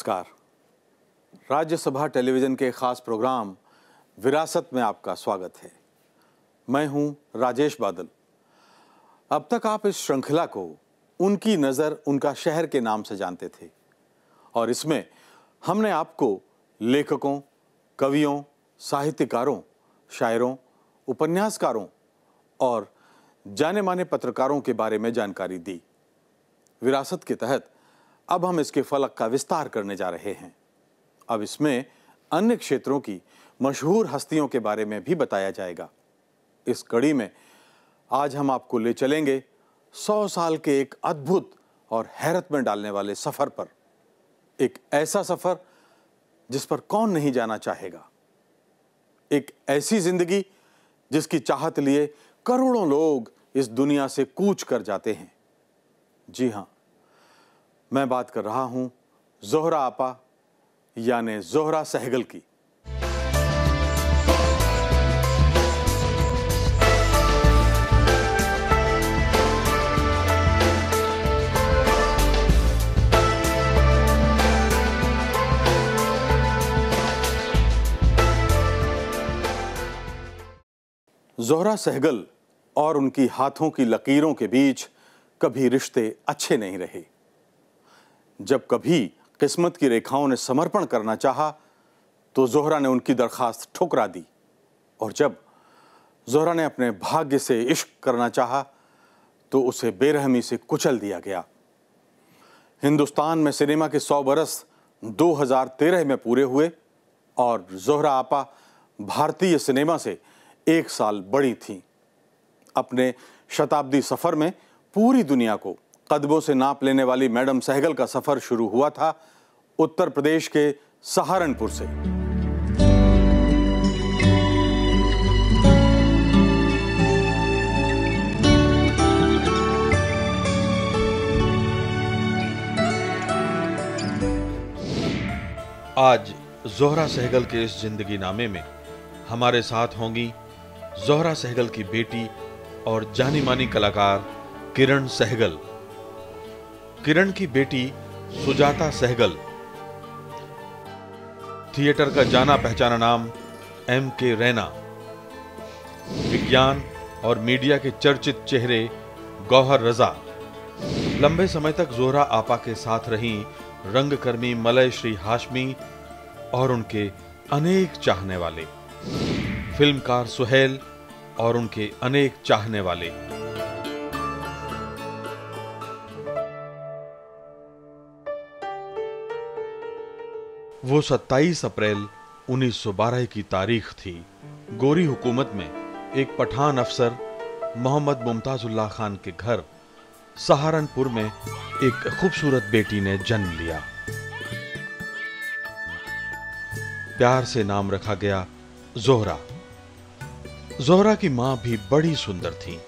नमस्कार। राज्यसभा टेलीविज़न के खास प्रोग्राम विरासत में आपका स्वागत है। मैं हूँ राजेश बादल। अब तक आप इस श्रृंखला को उनकी नज़र उनका शहर के नाम से जानते थे। और इसमें हमने आपको लेखकों, कवियों, साहित्यकारों, शायरों, उपन्यासकारों और जाने माने पत्रकारों के बारे में जानकारी दी। विरासत के तहत अब हम इसके फलक का विस्तार करने जा रहे हैं। अब इसमें अन्य क्षेत्रों की मशहूर हस्तियों के बारे में भी बताया जाएगा। इस कड़ी में आज हम आपको ले चलेंगे सौ साल के एक अद्भुत और हैरत में डालने वाले सफ़र पर। एक ऐसा सफ़र जिस पर कौन नहीं जाना चाहेगा। एक ऐसी ज़िंदगी जिसकी चाहत लिए करोड़ों लोग इस दुनिया से कूच कर जाते हैं। जी हाँ मैं बात कर रहा हूँ जोहरा आपा, यानी जोहरा सहगल की। जोहरा सहगल और उनकी हाथों की लकीरों के बीच कभी रिश्ते अच्छे नहीं रहे। जब कभी किस्मत की रेखाओं ने समर्पण करना चाहा तो जोहरा ने उनकी दरखास्त ठुकरा दी। और जब जोहरा ने अपने भाग्य से इश्क करना चाहा तो उसे बेरहमी से कुचल दिया गया। हिंदुस्तान में सिनेमा के सौ बरस 2013 में पूरे हुए और जोहरा आपा भारतीय सिनेमा से एक साल बड़ी थीं। अपने शताब्दी सफ़र में पूरी दुनिया को कदमों से नाप लेने वाली मैडम सहगल का सफ़र शुरू हुआ था उत्तर प्रदेश के सहारनपुर से। आज जोहरा सहगल के इस ज़िंदगी नामे में हमारे साथ होंगी जोहरा सहगल की बेटी और जानी मानी कलाकार किरण सहगल। किरण की बेटी सुजाता सहगल। थिएटर का जाना पहचाना नाम एम के रैना। विज्ञान और मीडिया के चर्चित चेहरे गौहर रजा। लंबे समय तक जोहरा आपा के साथ रही रंगकर्मी मलय श्री हाशमी और उनके अनेक चाहने वाले। फिल्मकार सुहेल और उनके अनेक चाहने वाले। वो 27 अप्रैल 1912 की तारीख थी। गोरी हुकूमत में एक पठान अफसर, मोहम्मद मुमताजुल्लाह खान के घर, सहारनपुर में एक खूबसूरत बेटी ने जन्म लिया। प्यार से नाम रखा गया जोहरा। जोहरा की माँ भी बड़ी सुंदर थी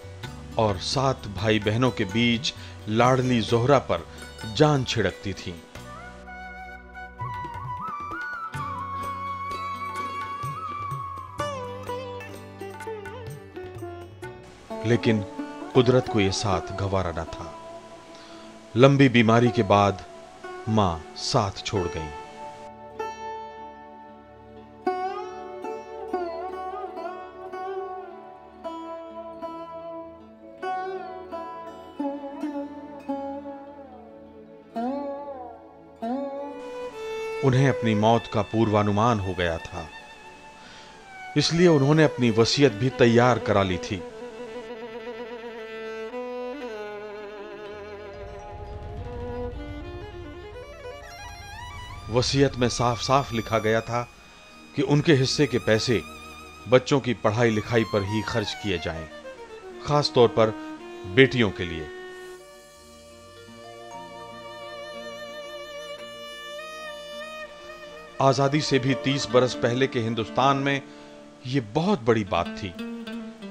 और सात भाई बहनों के बीच लाडली जोहरा पर जान छिड़कती थी। लेकिन कुदरत को यह साथ गवारा न था। लंबी बीमारी के बाद माँ साथ छोड़ गई। उन्हें अपनी मौत का पूर्वानुमान हो गया था। इसलिए उन्होंने अपनी वसीयत भी तैयार करा ली थी। वसीयत में साफ़ साफ़ लिखा गया था कि उनके हिस्से के पैसे बच्चों की पढ़ाई लिखाई पर ही खर्च किए जाएँ, खास तौर पर बेटियों के लिए। आज़ादी से भी तीस बरस पहले के हिंदुस्तान में यह बहुत बड़ी बात थी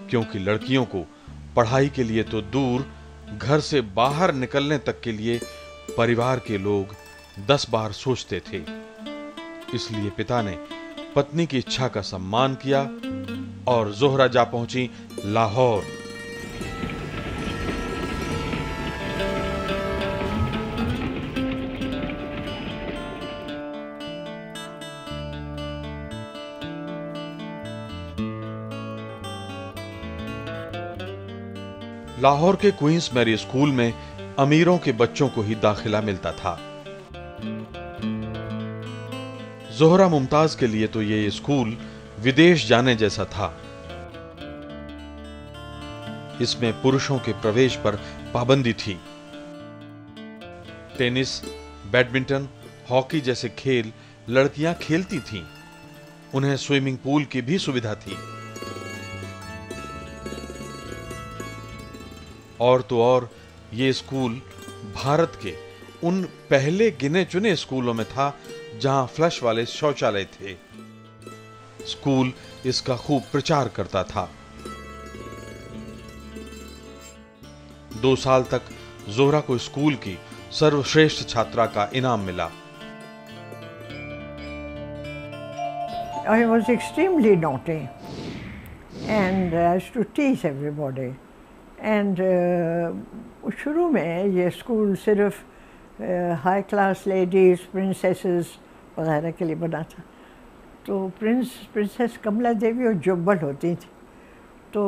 क्योंकि लड़कियों को पढ़ाई के लिए तो दूर घर से बाहर निकलने तक के लिए परिवार के लोग दस बार सोचते थे। इसलिए पिता ने पत्नी की इच्छा का सम्मान किया और जोहरा जा पहुँची लाहौर। लाहौर के क्वींस मैरी स्कूल में अमीरों के बच्चों को ही दाखिला मिलता था। जोहरा मुमताज़ के लिए तो ये स्कूल विदेश जाने जैसा था। इसमें पुरुषों के प्रवेश पर पाबंदी थी। टेनिस, बैडमिंटन, हॉकी जैसे खेल लड़कियाँ खेलती थीं। उन्हें स्विमिंग पूल की भी सुविधा थी। और तो और ये स्कूल भारत के उन पहले गिने चुने स्कूलों में था जहाँ फ्लश वाले शौचालय थे। स्कूल इसका खूब प्रचार करता था। दो साल तक जोहरा को स्कूल की सर्वश्रेष्ठ छात्रा का इनाम मिला। I was extremely naughty and I used to tease everybody. And uh, शुरू में ये स्कूल सिर्फ़ हाई क्लास लेडीज़ प्रिंसेसेस वगैरह के लिए बना था तो प्रिंस प्रिंसेस कमला देवी और जुब्बल होती थी। तो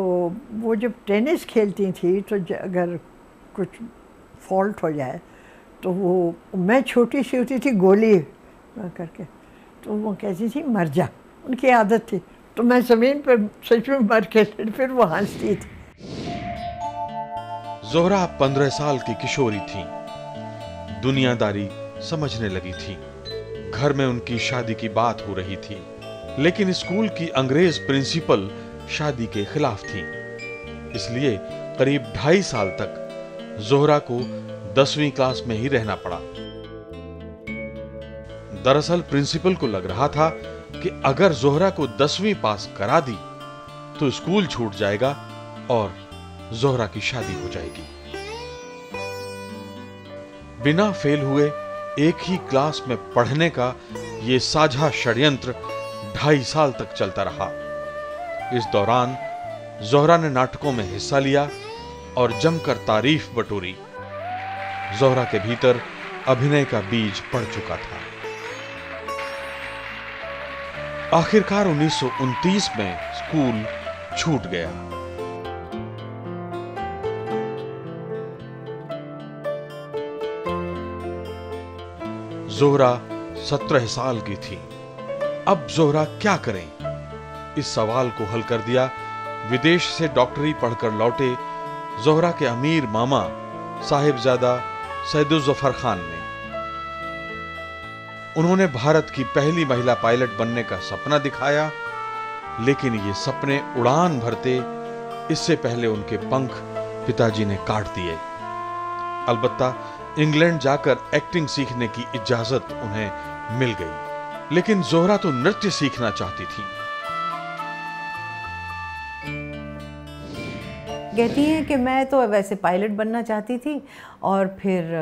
वो जब टेनिस खेलती थी तो अगर कुछ फॉल्ट हो जाए तो वो, मैं छोटी सी होती थी, गोली करके तो वो कहती थी, मर जा। उनकी आदत थी। तो मैं ज़मीन पर, सच में मर के, फिर वो हंसती थी। जोहरा पंद्रह साल की किशोरी थी। दुनियादारी समझने लगी थी। घर में उनकी शादी की बात हो रही थी, लेकिन स्कूल की अंग्रेज़ प्रिंसिपल शादी के खिलाफ थी। इसलिए करीब ढाई साल तक जोहरा को दसवीं क्लास में ही रहना पड़ा। दरअसल प्रिंसिपल को लग रहा था कि अगर जोहरा को दसवीं पास करा दी तो स्कूल छूट जाएगा और जोहरा की शादी हो जाएगी। बिना फेल हुए एक ही क्लास में पढ़ने का यह साझा षड्यंत्र ढाई साल तक चलता रहा। इस दौरान जोहरा ने नाटकों में हिस्सा लिया और जमकर तारीफ़ बटोरी। जोहरा के भीतर अभिनय का बीज पड़ चुका था। आखिरकार 1929 में स्कूल छूट गया। जोहरा सत्रह साल की थी। अब जोहरा क्या करें? इस सवाल को हल कर दिया, विदेश से डॉक्टरी पढ़कर लौटे जोहरा के अमीर मामा साहिबजादा सैदुजफर खान ने। उन्होंने भारत की पहली महिला पायलट बनने का सपना दिखाया, लेकिन ये सपने उड़ान भरते इससे पहले उनके पंख पिताजी ने काट दिए। अलबत्ता इंग्लैंड जाकर एक्टिंग सीखने की इजाज़त उन्हें मिल गई। लेकिन जोहरा तो नृत्य सीखना चाहती थी। कहती हैं कि मैं तो वैसे पायलट बनना चाहती थी और फिर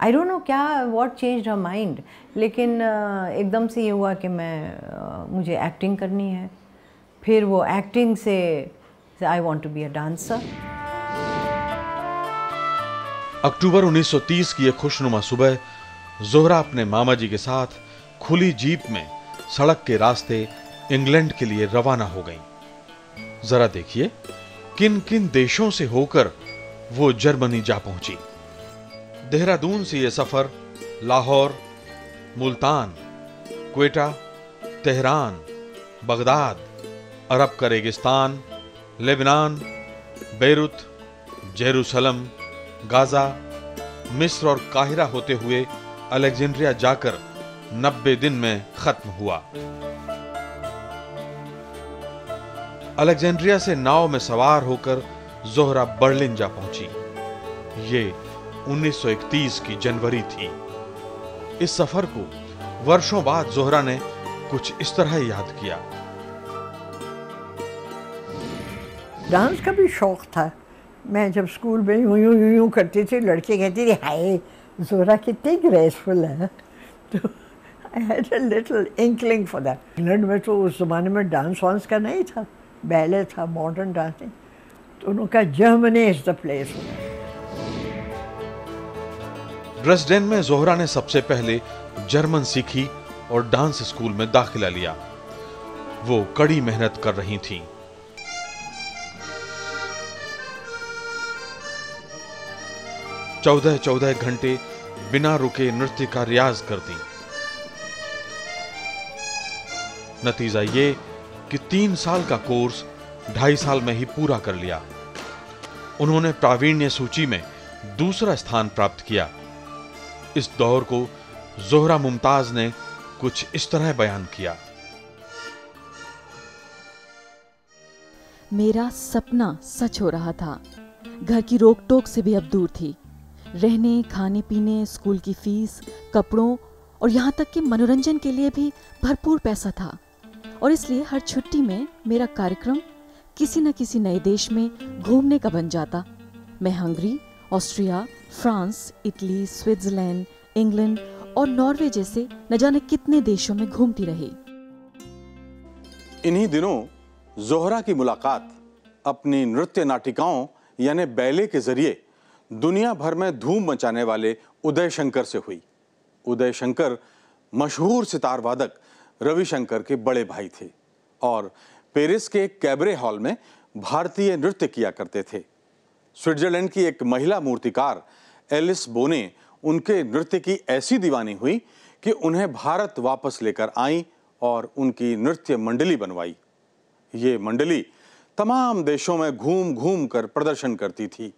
आई डोंट नो क्या व्हाट चेंज हर माइंड लेकिन एकदम से ये हुआ कि मैं मुझे एक्टिंग करनी है। फिर वो एक्टिंग से I want to be a dancer October 1930 की एक खुशनुमा सुबह, जोहरा अपने मामा जी के साथ खुली जीप में सड़क के रास्ते इंग्लैंड के लिए रवाना हो गई। जरा देखिए किन किन देशों से होकर वो जर्मनी जा पहुँची। देहरादून से यह सफ़र, लाहौर, मुल्तान, क्वेटा, तेहरान, बगदाद, अरब का रेगिस्तान लेबनान, बेरुत, जेरूसलम गाजा, मिस्र और काहिरा होते हुए अलेक्जेंड्रिया जाकर 90 दिन में खत्म हुआ। अलेक्जेंड्रिया से नाव में सवार होकर जोहरा बर्लिन जा पहुँची। ये 1931 की जनवरी थी। इस सफ़र को वर्षों बाद जोहरा ने कुछ इस तरह याद किया। डांस का भी शौक था। मैं जब स्कूल में यूँ यूँ यूँ यूँ करती थी, लड़के कहती थी, हाय, जोरा कितनी ग्रेसफुल है। तो I had a little inkling for that England में तो उस ज़माने में डांस वांस का नहीं था बैले था मॉडर्न डांसिंग तो उन्होंने कहा Germany is the place Dresden में जोहरा ने सबसे पहले जर्मन सीखी और डांस स्कूल में दाखिला लिया। वो कड़ी मेहनत कर रही थी। चौदह चौदह घंटे बिना रुके नृत्य का रियाज करती नतीजा ये कि तीन साल का कोर्स ढाई साल में ही पूरा कर लिया। उन्होंने प्रावीण्य सूची में दूसरा स्थान प्राप्त किया। इस दौर को जोहरा मुमताज़ ने कुछ इस तरह बयान किया। मेरा सपना सच हो रहा था। घर की रोक टोक से भी अब दूर थी। रहने, खाने, पीने, स्कूल की फ़ीस, कपड़ों और यहाँ तक कि मनोरंजन के लिए भी भरपूर पैसा था। और इसलिए हर छुट्टी में मेरा कार्यक्रम किसी न किसी नए देश में घूमने का बन जाता। मैं Hungary, Austria, France, Italy, Switzerland, England और नॉर्वे जैसे न जाने कितने देशों में घूमती रही। इन्हीं दिनों जोहरा की मुलाकात अपनी नृत्य नाटिकाओं यानी बैले के ज़रिए दुनिया भर में धूम मचाने वाले उदय शंकर से हुई। उदय शंकर मशहूर सितार वादक रविशंकर के बड़े भाई थे और पेरिस के कैबरे हॉल में भारतीय नृत्य किया करते थे। स्विट्जरलैंड की एक महिला मूर्तिकार, एलिस बोने, उनके नृत्य की ऐसी दीवानी हुई कि उन्हें भारत वापस लेकर आई और उनकी नृत्य मंडली बनवाई। ये मंडली तमाम देशों में घूम घूम कर प्रदर्शन करती थी।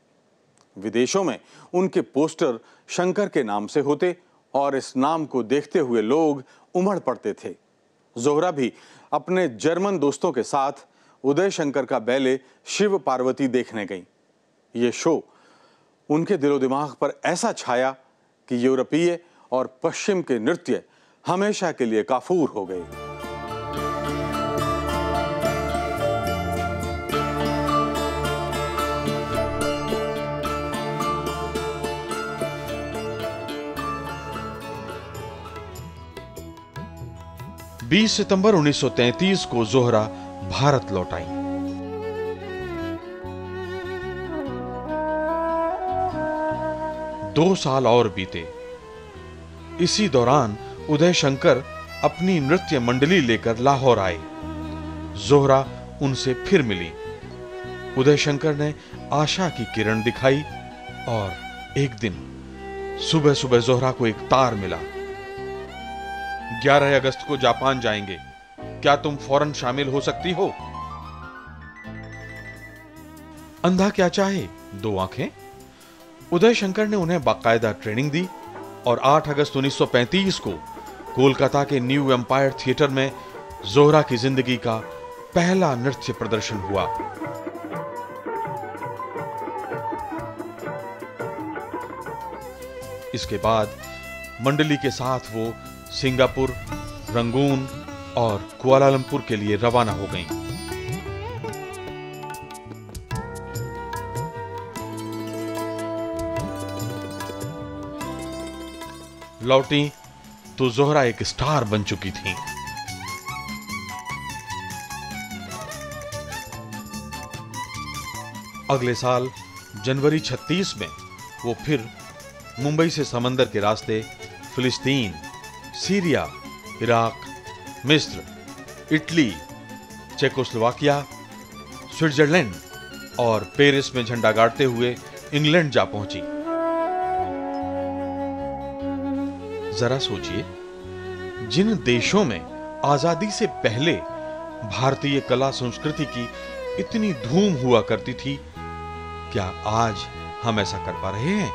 विदेशों में उनके पोस्टर शंकर के नाम से होते और इस नाम को देखते हुए लोग उमड़ पड़ते थे। जोहरा भी अपने जर्मन दोस्तों के साथ उदय शंकर का बैले शिव पार्वती देखने गई। ये शो उनके दिलो दिमाग पर ऐसा छाया कि यूरोपीय और पश्चिम के नृत्य हमेशा के लिए काफूर हो गए। बीस सितंबर 1933 को जोहरा भारत लौट आई। दो साल और बीते। इसी दौरान उदय शंकर अपनी नृत्य मंडली लेकर लाहौर आए। जोहरा उनसे फिर मिली। उदय शंकर ने आशा की किरण दिखाई और एक दिन सुबह सुबह जोहरा को एक तार मिला। 11 अगस्त को जापान जाएँगे। क्या तुम फ़ौरन शामिल हो सकती हो? अंधा क्या चाहे? दो आँखें। उदय शंकर ने उन्हें बाकायदा ट्रेनिंग दी और 8 अगस्त 1935 को कोलकाता के न्यू एम्पायर थिएटर में जोहरा की ज़िंदगी का पहला नृत्य प्रदर्शन हुआ। इसके बाद मंडली के साथ वो सिंगापुर, रंगून और कुआलालंपुर के लिए रवाना हो गईं। लौटी तो जोहरा एक स्टार बन चुकी थी अगले साल जनवरी 36 में वो फिर मुंबई से समंदर के रास्ते फिलिस्तीन सीरिया, इराक, मिस्र, इटली, चेकोस्लोवाकिया, स्विट्जरलैंड और पेरिस में झंडा गाड़ते हुए इंग्लैंड जा पहुँची। जरा सोचिए, जिन देशों में आज़ादी से पहले भारतीय कला संस्कृति की इतनी धूम हुआ करती थी, क्या आज हम ऐसा कर पा रहे हैं?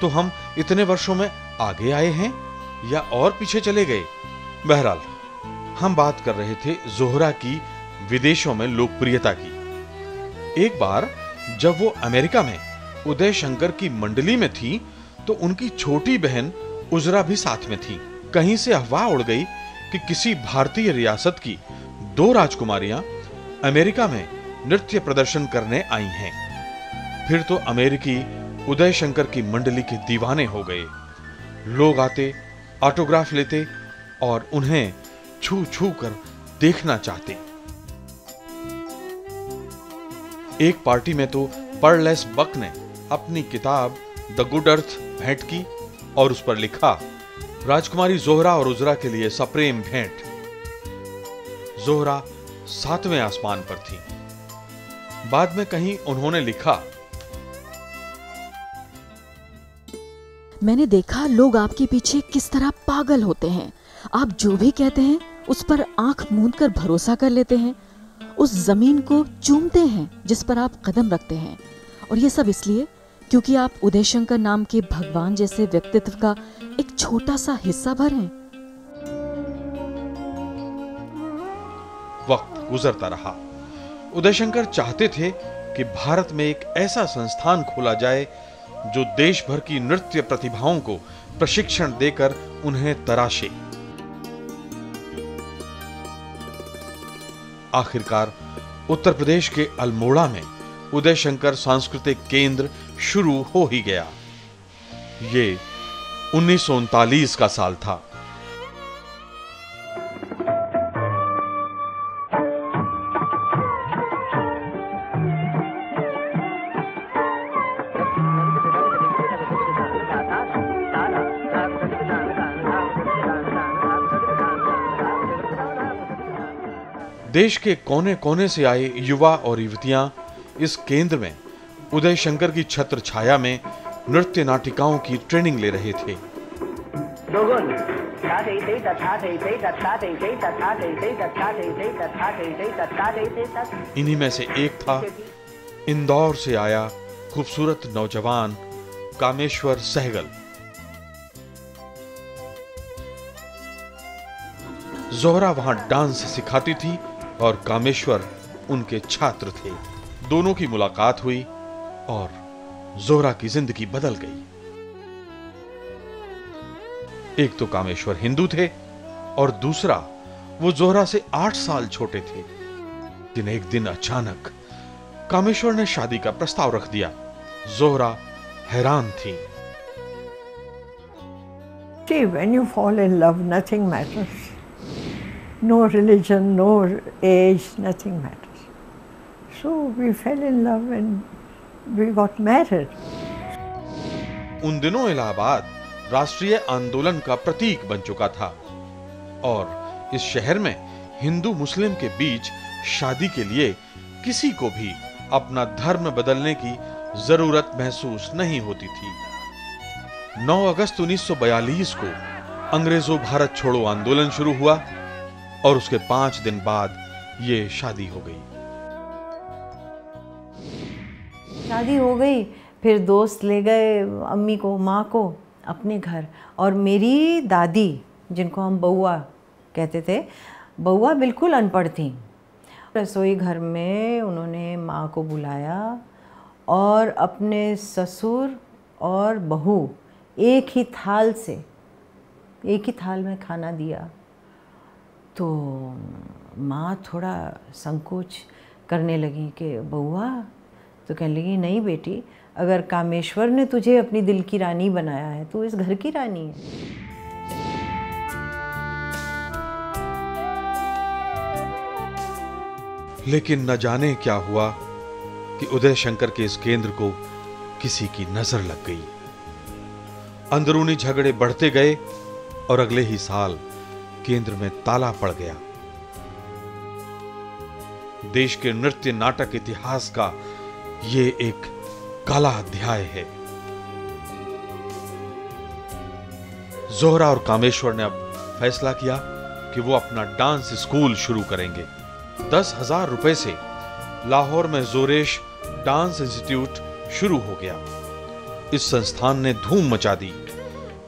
तो हम इतने वर्षों में आगे आए हैं? या और पीछे चले गए? बहरहाल, हम बात कर रहे थे जोहरा की विदेशों में लोकप्रियता की। एक बार, जब वो अमेरिका में उदय शंकर की मंडली में थी तो उनकी छोटी बहन उजरा भी साथ में थी। कहीं से अफवाह उड़ गई कि किसी भारतीय रियासत की दो राजकुमारियाँ अमेरिका में नृत्य प्रदर्शन करने आई हैं। फिर तो अमेरिकी उदय शंकर की मंडली के दीवाने हो गए। लोग आते ऑटोग्राफ लेते और उन्हें छू छू कर देखना चाहते। एक पार्टी में तो पर्लेस बक ने अपनी किताब द गुड अर्थ भेंट की और उस पर लिखा, राजकुमारी जोहरा और उजरा के लिए सप्रेम भेंट। जोहरा सातवें आसमान पर थी। बाद में कहीं उन्होंने लिखा मैंने देखा लोग आपके पीछे किस तरह पागल होते हैं। आप जो भी कहते हैं, उस पर आँख मूंद कर भरोसा कर लेते हैं। उस ज़मीन को चूमते हैं, जिस पर आप कदम रखते हैं। और ये सब इसलिए क्योंकि आप उदय शंकर नाम के भगवान जैसे व्यक्तित्व का एक छोटा सा हिस्सा भर हैं। वक्त गुजरता रहा। उदयशंकर चाहते थे कि भारत में एक ऐसा संस्थान खोला जाए जो देश भर की नृत्य प्रतिभाओं को प्रशिक्षण देकर उन्हें तराशे। आखिरकार, उत्तर प्रदेश के अल्मोड़ा में उदय शंकर सांस्कृतिक केंद्र शुरू हो ही गया। ये उन्नीस का साल था। देश के कोने कोने से आए युवा और युवतियाँ इस केंद्र में उदय शंकर की छत्र छाया में नृत्य नाटिकाओं की ट्रेनिंग ले रहे थे। इन्हीं में से एक था। इंदौर से आया खूबसूरत नौजवान कामेश्वर सहगल। जोहरा वहाँ डांस सिखाती थी और कामेश्वर उनके छात्र थे। दोनों की मुलाकात हुई और जोहरा की ज़िंदगी बदल गई। एक तो कामेश्वर हिंदू थे और दूसरा वो जोहरा से आठ साल छोटे थे। दिन एक दिन अचानक कामेश्वर ने शादी का प्रस्ताव रख दिया। जोहरा हैरान थी। See, when you fall in love, nothing matters. No religion, no age, nothing matters. So we fell in love and we got married. उन दिनों इलाहाबाद राष्ट्रीय आंदोलन का प्रतीक बन चुका था और इस शहर में हिंदू मुस्लिम के बीच शादी के लिए किसी को भी अपना धर्म बदलने की ज़रूरत महसूस नहीं होती थी 9 अगस्त 1942 को अंग्रेज़ों भारत छोड़ो आंदोलन शुरू हुआ और उसके पाँच दिन बाद ये शादी हो गई। शादी हो गई, फिर दोस्त ले गए अम्मी को, माँ को, अपने घर। और मेरी दादी, जिनको हम बउआ कहते थे, बउआ बिल्कुल अनपढ़ थी। रसोई घर में उन्होंने माँ को बुलाया और अपने ससुर और बहू एक ही थाल से, एक ही थाल में खाना दिया। तो माँ थोड़ा संकोच करने लगी कि बउआ तो कहने लगी, नहीं बेटी, अगर कामेश्वर ने तुझे अपनी दिल की रानी बनाया है तो इस घर की रानी है। लेकिन न जाने क्या हुआ कि उदय शंकर के इस केंद्र को किसी की नज़र लग गई। अंदरूनी झगड़े बढ़ते गए और अगले ही साल केंद्र में ताला पड़ गया। देश के नृत्य नाटक इतिहास का ये एक काला अध्याय है। जोहरा और कामेश्वर ने अब फैसला किया कि वो अपना डांस स्कूल शुरू करेंगे। दस हज़ार रुपए से लाहौर में जोरेश डांस इंस्टीट्यूट शुरू हो गया। इस संस्थान ने धूम मचा दी।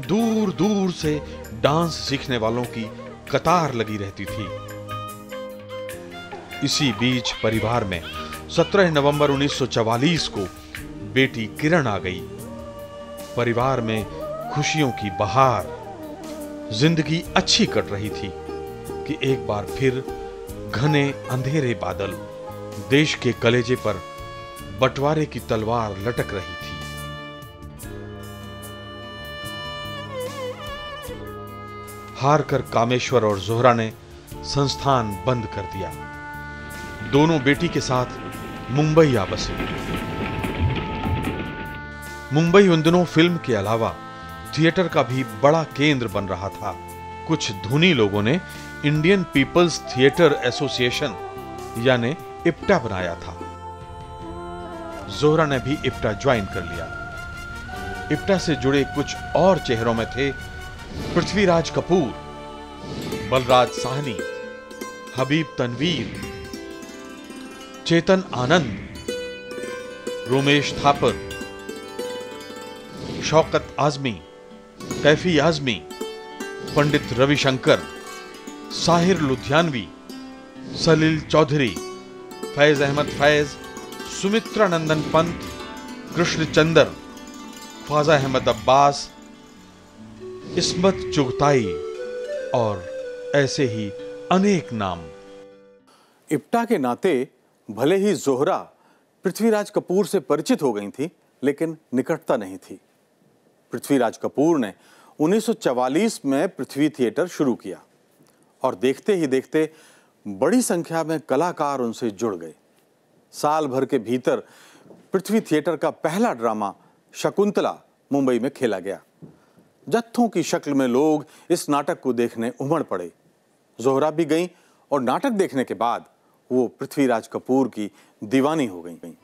दूर दूर से डांस सीखने वालों की कतार लगी रहती थी। इसी बीच परिवार में 17 नवंबर 1944 को बेटी किरण आ गई। परिवार में खुशियों की बहार ज़िंदगी अच्छी कट रही थी कि एक बार फिर घने अंधेरे बादल देश के कलेजे पर बंटवारे की तलवार लटक रही थी। हार कर कामेश्वर और जोहरा ने संस्थान बंद कर दिया। दोनों बेटी के साथ मुंबई आ बसे। मुंबई उन दिनों फ़िल्म के अलावा थिएटर का भी बड़ा केंद्र बन रहा था। कुछ धुनी लोगों ने इंडियन पीपल्स थिएटर एसोसिएशन, यानी इप्टा बनाया था। जोहरा ने भी इप्टा ज्वाइन कर लिया। इप्टा से जुड़े कुछ और चेहरों में थे पृथ्वीराज कपूर, बलराज साहनी, हबीब तनवीर, चेतन आनंद, रोमेश थापर, शौकत आजमी, कैफी आजमी, पंडित रविशंकर, साहिर लुधियानवी, सलील चौधरी, फैज अहमद फैज, सुमित्रा नंदन पंत, कृष्ण चंदर, ख्वाजा अहमद अब्बास इस्मत चुगताई और ऐसे ही अनेक नाम। इप्टा के नाते भले ही जोहरा पृथ्वीराज कपूर से परिचित हो गई थी, लेकिन निकटता नहीं थी। पृथ्वीराज कपूर ने 1944 में पृथ्वी थिएटर शुरू किया और देखते ही देखते बड़ी संख्या में कलाकार उनसे जुड़ गए। साल भर के भीतर पृथ्वी थिएटर का पहला ड्रामा शकुंतला मुंबई में खेला गया। जत्थों की शक्ल में लोग इस नाटक को देखने उमड़ पड़े। जोहरा भी गई और नाटक देखने के बाद वो पृथ्वीराज कपूर की दीवानी हो गई।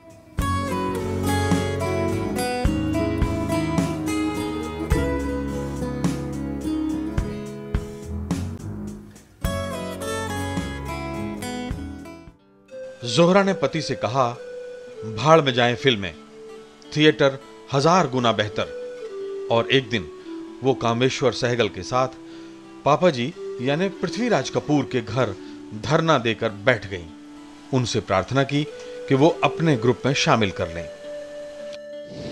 जोहरा ने पति से कहा, भाड़ में जाएँ फ़िल्में। थिएटर हज़ार गुना बेहतर। और एक दिन वो कामेश्वर सहगल के साथ पापा जी, यानी पृथ्वीराज कपूर के घर धरना देकर बैठ गईं। उनसे प्रार्थना की कि वो अपने ग्रुप में शामिल कर लें।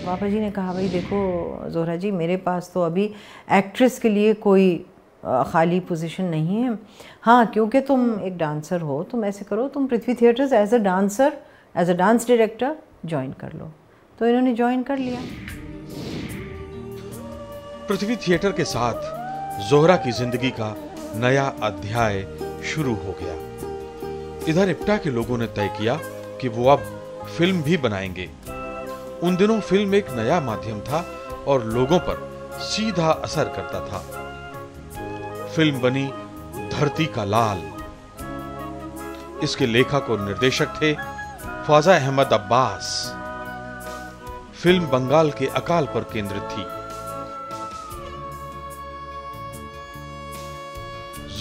पापा जी ने कहा, भाई देखो, जोहरा जी, मेरे पास तो अभी एक्ट्रेस के लिए कोई खाली पोजीशन नहीं है। हाँ क्योंकि तुम एक डांसर हो, तुम ऐसे करो, तुम Prithvi Theatres as a dancer, as a dance director join कर लो। तो इन्होंने ज्वाइन कर लिया। पृथ्वी थिएटर के साथ जोहरा की ज़िंदगी का नया अध्याय शुरू हो गया। इधर इप्टा के लोगों ने तय किया कि वो अब फ़िल्म भी बनाएँगे। उन दिनों फ़िल्म एक नया माध्यम था और लोगों पर सीधा असर करता था। फ़िल्म बनी धरती का लाल। इसके लेखक और निर्देशक थे ख्वाजा अहमद अब्बास। फ़िल्म बंगाल के अकाल पर केंद्रित थी।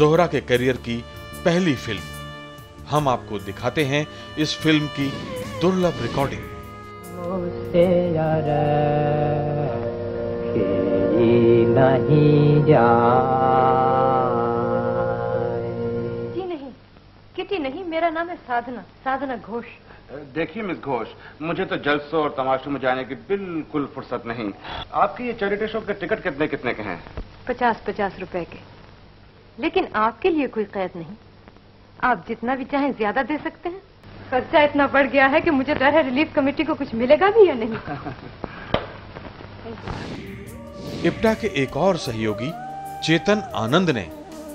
जोहरा के करियर की पहली फ़िल्म। हम आपको दिखाते हैं इस फ़िल्म की दुर्लभ रिकॉर्डिंग नहीं जी नहीं किटी नहीं मेरा नाम है साधना साधना घोष। देखिए मिस घोष मुझे तो जलसों और तमाशों में जाने की बिल्कुल फुर्सत नहीं। आपके ये चैरिटी शो के टिकट कितने कितने के हैं? पचास पचास रुपए के। लेकिन आपके लिए कोई कैद नहीं। आप जितना भी चाहें ज़्यादा दे सकते हैं। खर्चा इतना बढ़ गया है कि मुझे डर है रिलीफ कमेटी को कुछ मिलेगा भी या नहीं। इप्टा के एक और सहयोगी चेतन आनंद ने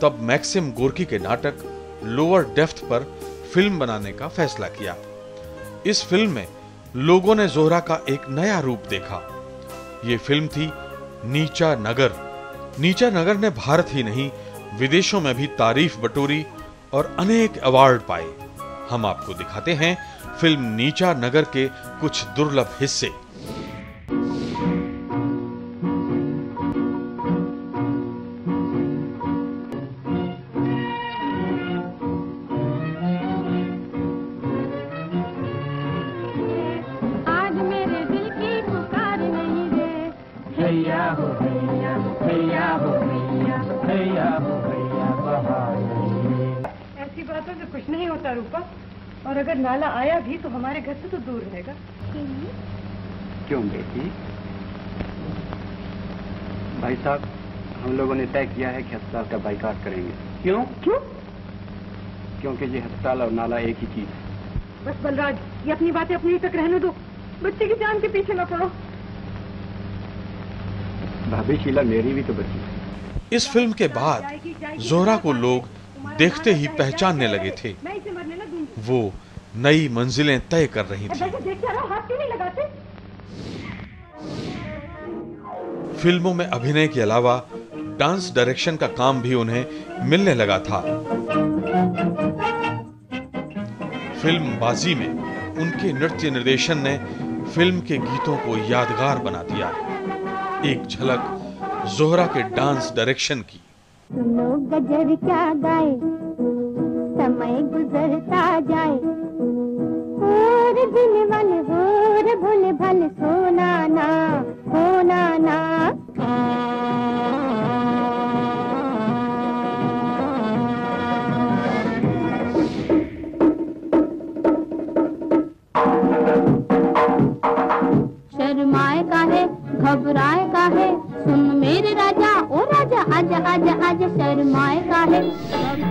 तब मैक्सिम गोरकी के नाटक लोअर डेफ्थ पर फ़िल्म बनाने का फैसला किया। इस फ़िल्म में लोगों ने जोहरा का एक नया रूप देखा। ये फ़िल्म थी नीचा नगर। नीचा नगर ने भारत ही नहीं विदेशों में भी तारीफ़ बटोरी और अनेक अवार्ड पाए। हम आपको दिखाते हैं फ़िल्म नीचा नगर के कुछ दुर्लभ हिस्से। और अगर नाला आया भी तो हमारे घर से तो दूर रहेगा। क्यों बेटी? भाई साहब हम लोगों ने तय किया है कि अस्पताल का बाइकाट करेंगे। क्यों? क्यों? क्योंकि ये अस्पताल और नाला एक ही चीज़ है। बस बलराज ये अपनी बातें अपनी तक रहने दो। बच्चे की जान के पीछे न पड़ो। भाभी शीला मेरी भी तो बची है। इस फ़िल्म के बाद जोहरा को लोग देखते ही पहचानने लगे थे। मैं मरने न वो नई मंजिलें तय कर रही थी। वैसे देख रहा हाथ क्यों नहीं लगाते? फ़िल्मों में अभिनय के अलावा डांस डायरेक्शन का काम भी उन्हें मिलने लगा था। फ़िल्म बाजी में उनके नृत्य निर्देशन ने फ़िल्म के गीतों को यादगार बना दिया। एक झलक जोहरा के डांस डायरेक्शन की। सुनो गजर क्या गाए समय गुजरता जाए। दिन वाले और भोले भाले सोना ना सोना ना शर्माए का है घबराए का है सुन मेरे राजा, ओ राजा, आजा आजा आजा शर्माए का है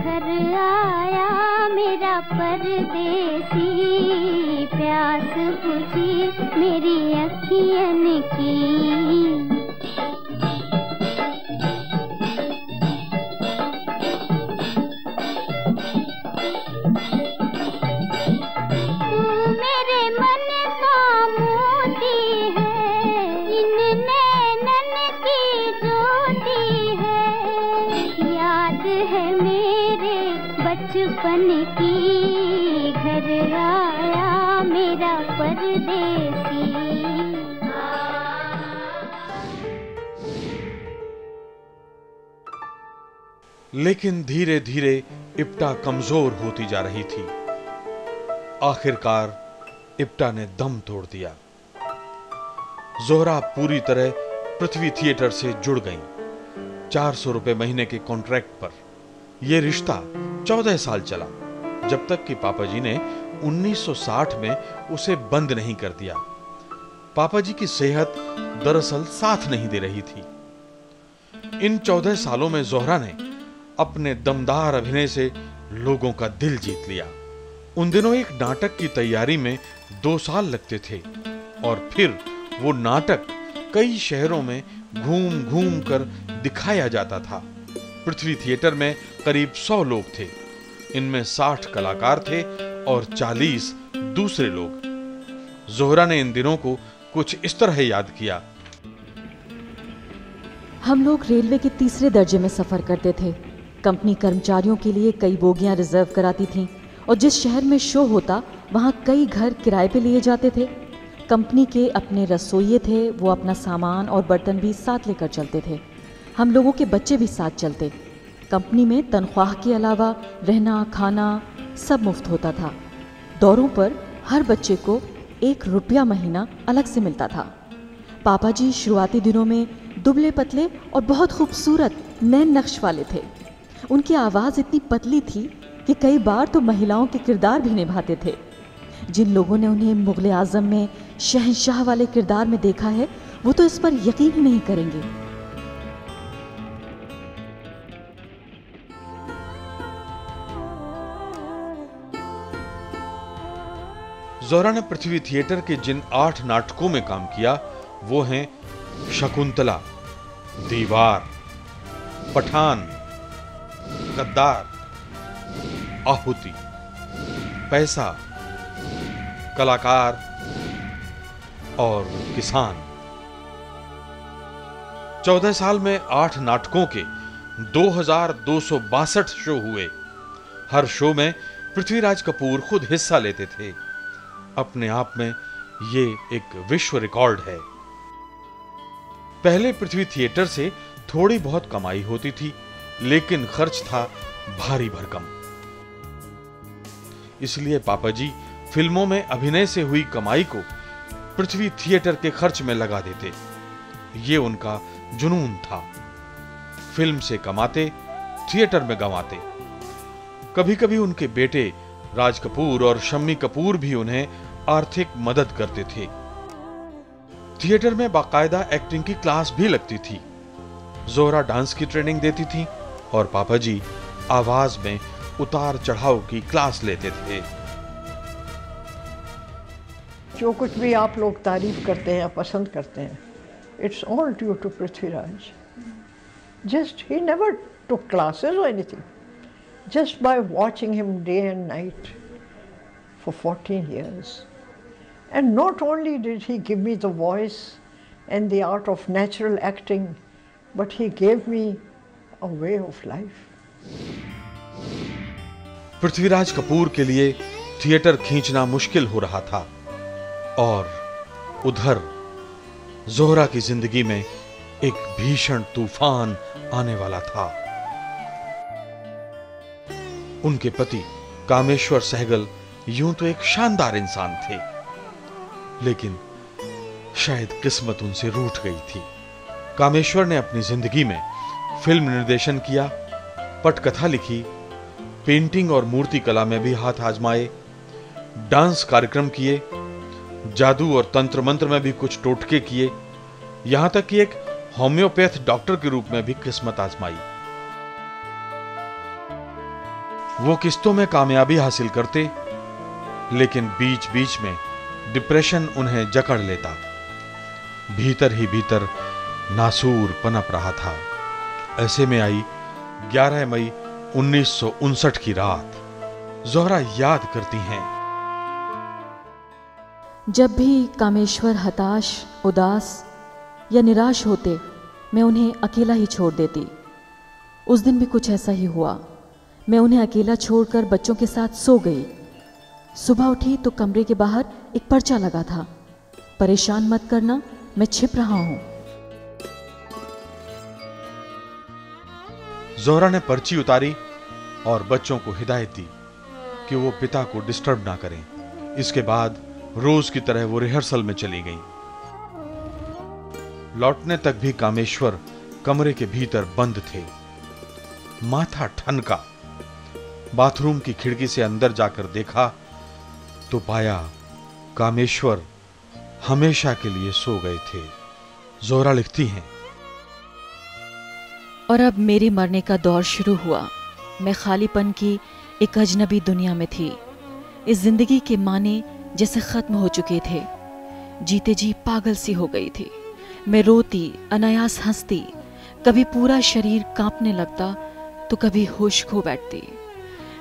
घर आया मेरा परदेसी। प्यास बुझी मेरी अखियन की। लेकिन धीरे धीरे इप्टा कमज़ोर होती जा रही थी। आखिरकार इप्टा ने दम तोड़ दिया। जोहरा पूरी तरह पृथ्वी थिएटर से जुड़ गई। चार सौ रुपए महीने के कॉन्ट्रैक्ट पर। यह रिश्ता चौदह साल चला, जब तक कि पापा जी ने 1960 में उसे बंद नहीं कर दिया। पापा जी की सेहत दरअसल साथ नहीं दे रही थी। इन चौदह सालों में जोहरा ने अपने दमदार अभिनय से लोगों का दिल जीत लिया। उन दिनों एक नाटक की तैयारी में दो साल लगते थे और फिर वो नाटक कई शहरों में घूम घूम कर दिखाया जाता था। पृथ्वी थिएटर में करीब सौ लोग थे। इनमें साठ कलाकार थे और चालीस दूसरे लोग। जोहरा ने इन दिनों को कुछ इस तरह याद किया। हम लोग रेलवे के तीसरे दर्जे में सफ़र करते थे। कंपनी कर्मचारियों के लिए कई बोगियाँ रिज़र्व कराती थीं और जिस शहर में शो होता, वहाँ कई घर किराए पे लिए जाते थे। कंपनी के अपने रसोइये थे, वो अपना सामान और बर्तन भी साथ लेकर चलते थे। हम लोगों के बच्चे भी साथ चलते। कंपनी में तनख्वाह के अलावा रहना, खाना सब मुफ़्त होता था। दौरों पर हर बच्चे को एक रुपया महीना अलग से मिलता था। पापा जी शुरुआती दिनों में दुबले पतले और बहुत खूबसूरत नैन नक्श वाले थे। उनकी आवाज़ इतनी पतली थी कि कई बार तो महिलाओं के किरदार भी निभाते थे। जिन लोगों ने उन्हें मुगल आज़म में शहनशाह वाले किरदार में देखा है, वो तो इस पर यकीन ही नहीं करेंगे। जोहरा ने पृथ्वी थिएटर के जिन आठ नाटकों में काम किया, वो हैं शकुंतला, दीवार, पठान गद्दार, आहुति, पैसा, कलाकार और किसान। चौदह साल में आठ नाटकों के 2262 शो हुए। हर शो में पृथ्वीराज कपूर खुद हिस्सा लेते थे। अपने आप में ये एक विश्व रिकॉर्ड है। पहले पृथ्वी थिएटर से थोड़ी बहुत कमाई होती थी। लेकिन खर्च था भारी भरकम। इसलिए पापा जी फ़िल्मों में अभिनय से हुई कमाई को पृथ्वी थिएटर के खर्च में लगा देते। ये उनका जुनून था। फ़िल्म से कमाते, थिएटर में गंवाते। कभी कभी उनके बेटे राज कपूर और शम्मी कपूर भी उन्हें आर्थिक मदद करते थे। थिएटर में बाकायदा एक्टिंग की क्लास भी लगती थी। जोहरा डांस की ट्रेनिंग देती थी। और पापा जी आवाज़ में उतार चढ़ाव की क्लास लेते थे। जो कुछ भी आप लोग तारीफ़ करते हैं या पसंद करते हैं it's all due to Prithviraj. Just he never to classes anything just by watching him day and night for fourteen years and not only did he give me the voice and the art of natural acting but he gave me a way of life. Prithviraj Kapoor के लिए theatre खींचना मुश्किल हो रहा था और उधर जोहरा की ज़िंदगी में एक भीषण तूफ़ान आने वाला था। उनके पति कामेश्वर सहगल यूँ तो एक शानदार इंसान थे, लेकिन शायद किस्मत उनसे रूठ गई थी। कामेश्वर ने अपनी ज़िंदगी में फ़िल्म निर्देशन किया पटकथा लिखी, पेंटिंग और मूर्ति कला में भी हाथ आजमाए, डांस कार्यक्रम किए, जादू और तंत्र मंत्र में भी कुछ टोटके किए, यहाँ तक कि एक होम्योपैथ डॉक्टर के रूप में भी किस्मत आजमाई। वो किस्तों में कामयाबी हासिल करते, लेकिन बीच बीच में डिप्रेशन उन्हें जकड़ लेता। भीतर ही भीतर नासूर पनप रहा था। ऐसे में आई 11 मई उन्नीस की रात। जोहरा याद करती हैं। जब भी कामेश्वर हताश, उदास या निराश होते, मैं उन्हें अकेला ही छोड़ देती। उस दिन भी कुछ ऐसा ही हुआ। मैं उन्हें अकेला छोड़कर बच्चों के साथ सो गई। सुबह उठी तो कमरे के बाहर एक पर्चा लगा था। परेशान मत करना, मैं छिप रहा हूँ। जोहरा ने पर्ची उतारी और बच्चों को हिदायत दी कि वो पिता को डिस्टर्ब ना करें। इसके बाद रोज की तरह वो रिहर्सल में चली गई। लौटने तक भी कामेश्वर कमरे के भीतर बंद थे। माथा ठनका, बाथरूम की खिड़की से अंदर जाकर देखा तो पाया कामेश्वर हमेशा के लिए सो गए थे। जोरा लिखती हैं और अब मेरे मरने का दौर शुरू हुआ। मैं खालीपन की एक अजनबी दुनिया में थी। इस ज़िंदगी के माने जैसे खत्म हो चुके थे। जीते जी पागल सी हो गई थी। मैं रोती, अनायास हंसती। कभी पूरा शरीर कांपने लगता तो कभी होश खो बैठती।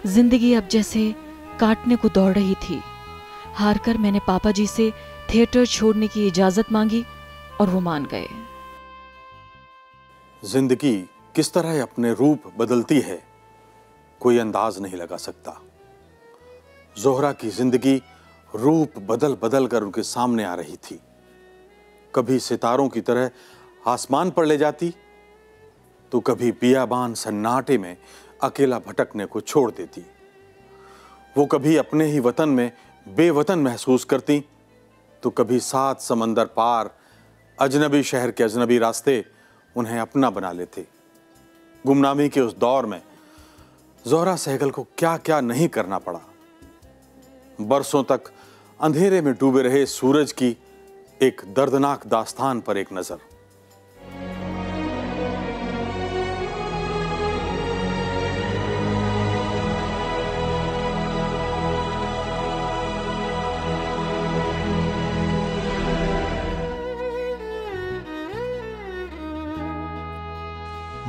ज़िंदगी अब जैसे काटने को दौड़ रही थी। हारकर मैंने पापा जी से थिएटर छोड़ने की इजाज़त मांगी और वो मान गए। ज़िंदगी किस तरह अपने रूप बदलती है, कोई अंदाज नहीं लगा सकता। जोहरा की ज़िंदगी रूप बदल बदल कर उनके सामने आ रही थी। कभी सितारों की तरह आसमान पर ले जाती तो कभी बियाबान सन्नाटे में अकेला भटकने को छोड़ देती। वो कभी अपने ही वतन में बेवतन महसूस करती तो कभी सात समंदर पार अजनबी शहर के अजनबी रास्ते उन्हें अपना बना लेते। गुमनामी के उस दौर में जोहरा सहगल को क्या क्या नहीं करना पड़ा। बरसों तक अंधेरे में डूबे रहे सूरज की एक दर्दनाक दास्तान पर एक नज़र।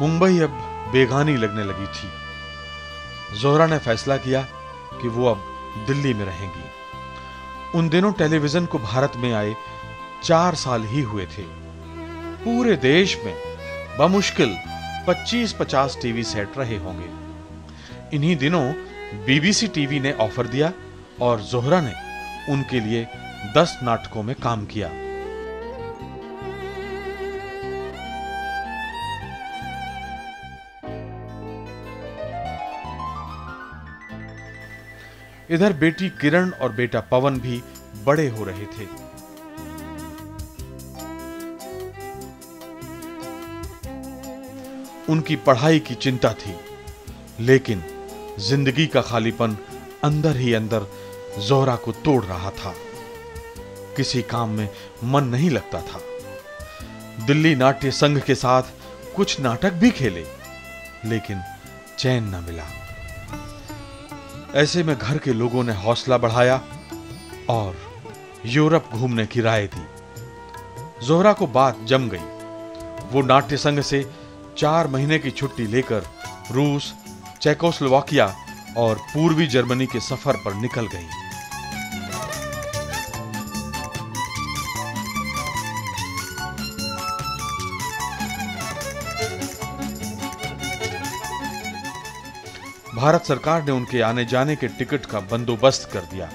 मुंबई अब बेगानी लगने लगी थी। जोहरा ने फैसला किया कि वो अब दिल्ली में रहेंगी। उन दिनों टेलीविज़न को भारत में आए चार साल ही हुए थे। पूरे देश में बमुश्किल 25-50 टीवी सेट रहे होंगे। इन्हीं दिनों बीबीसी टीवी ने ऑफ़र दिया और जोहरा ने उनके लिए 10 नाटकों में काम किया। इधर बेटी किरण और बेटा पवन भी बड़े हो रहे थे। उनकी पढ़ाई की चिंता थी, लेकिन ज़िंदगी का खालीपन अंदर ही अंदर जोहरा को तोड़ रहा था। किसी काम में मन नहीं लगता था। दिल्ली नाट्य संघ के साथ कुछ नाटक भी खेले, लेकिन चैन न मिला। ऐसे में घर के लोगों ने हौसला बढ़ाया और यूरोप घूमने की राय दी। जोहरा को बात जम गई। वो नाट्य संघ से चार महीने की छुट्टी लेकर रूस, चेकोस्लोवाकिया और पूर्वी जर्मनी के सफ़र पर निकल गई। भारत सरकार ने उनके आने जाने के टिकट का बंदोबस्त कर दिया।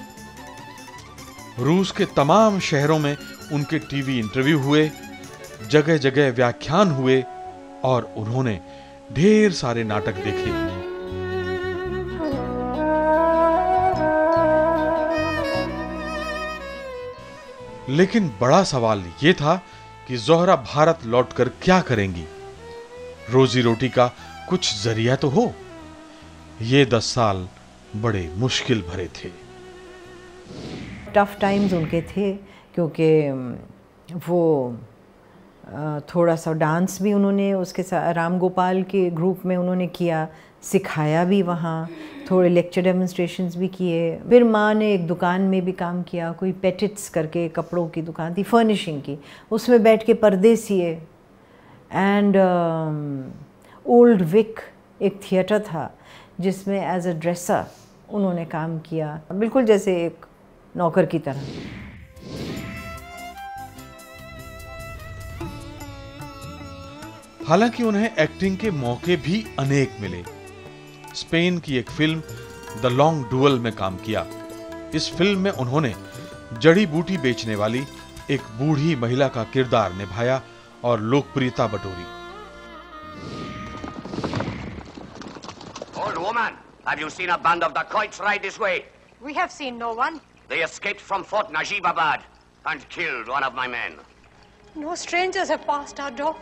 रूस के तमाम शहरों में उनके टीवी इंटरव्यू हुए जगह जगह व्याख्यान हुए और उन्होंने ढेर सारे नाटक देखे। लेकिन बड़ा सवाल यह था कि जोहरा भारत लौटकर क्या करेंगी? रोजी रोटी का कुछ ज़रिया तो हो। ये दस साल बड़े मुश्किल भरे थे। टफ टाइम्स उनके थे, क्योंकि वो थोड़ा सा डांस भी उन्होंने, उसके साथ राम गोपाल के ग्रुप में उन्होंने किया, सिखाया भी वहाँ, थोड़े लेक्चर डेमोन्स्ट्रेशंस भी किए। फिर माँ ने एक दुकान में भी काम किया, कोई पेटिट्स करके कपड़ों की दुकान थी फर्निशिंग की। उसमें बैठ के पर्दे सिए। एंड ओल्ड विक एक थिएटर था जिसमें एज अ ड्रेसर उन्होंने काम किया। बिल्कुल जैसे एक नौकर की तरह। हालाँकि उन्हें एक्टिंग के मौके भी अनेक मिले। स्पेन की एक फ़िल्म द लॉन्ग डुअल में काम किया। इस फ़िल्म में उन्होंने जड़ी बूटी बेचने वाली एक बूढ़ी महिला का किरदार निभाया और लोकप्रियता बटोरी। Woman, have you seen a band of dacoits ride this way? We have seen no one. They escaped from Fort Najibabad and killed one of my men. No strangers have passed our door.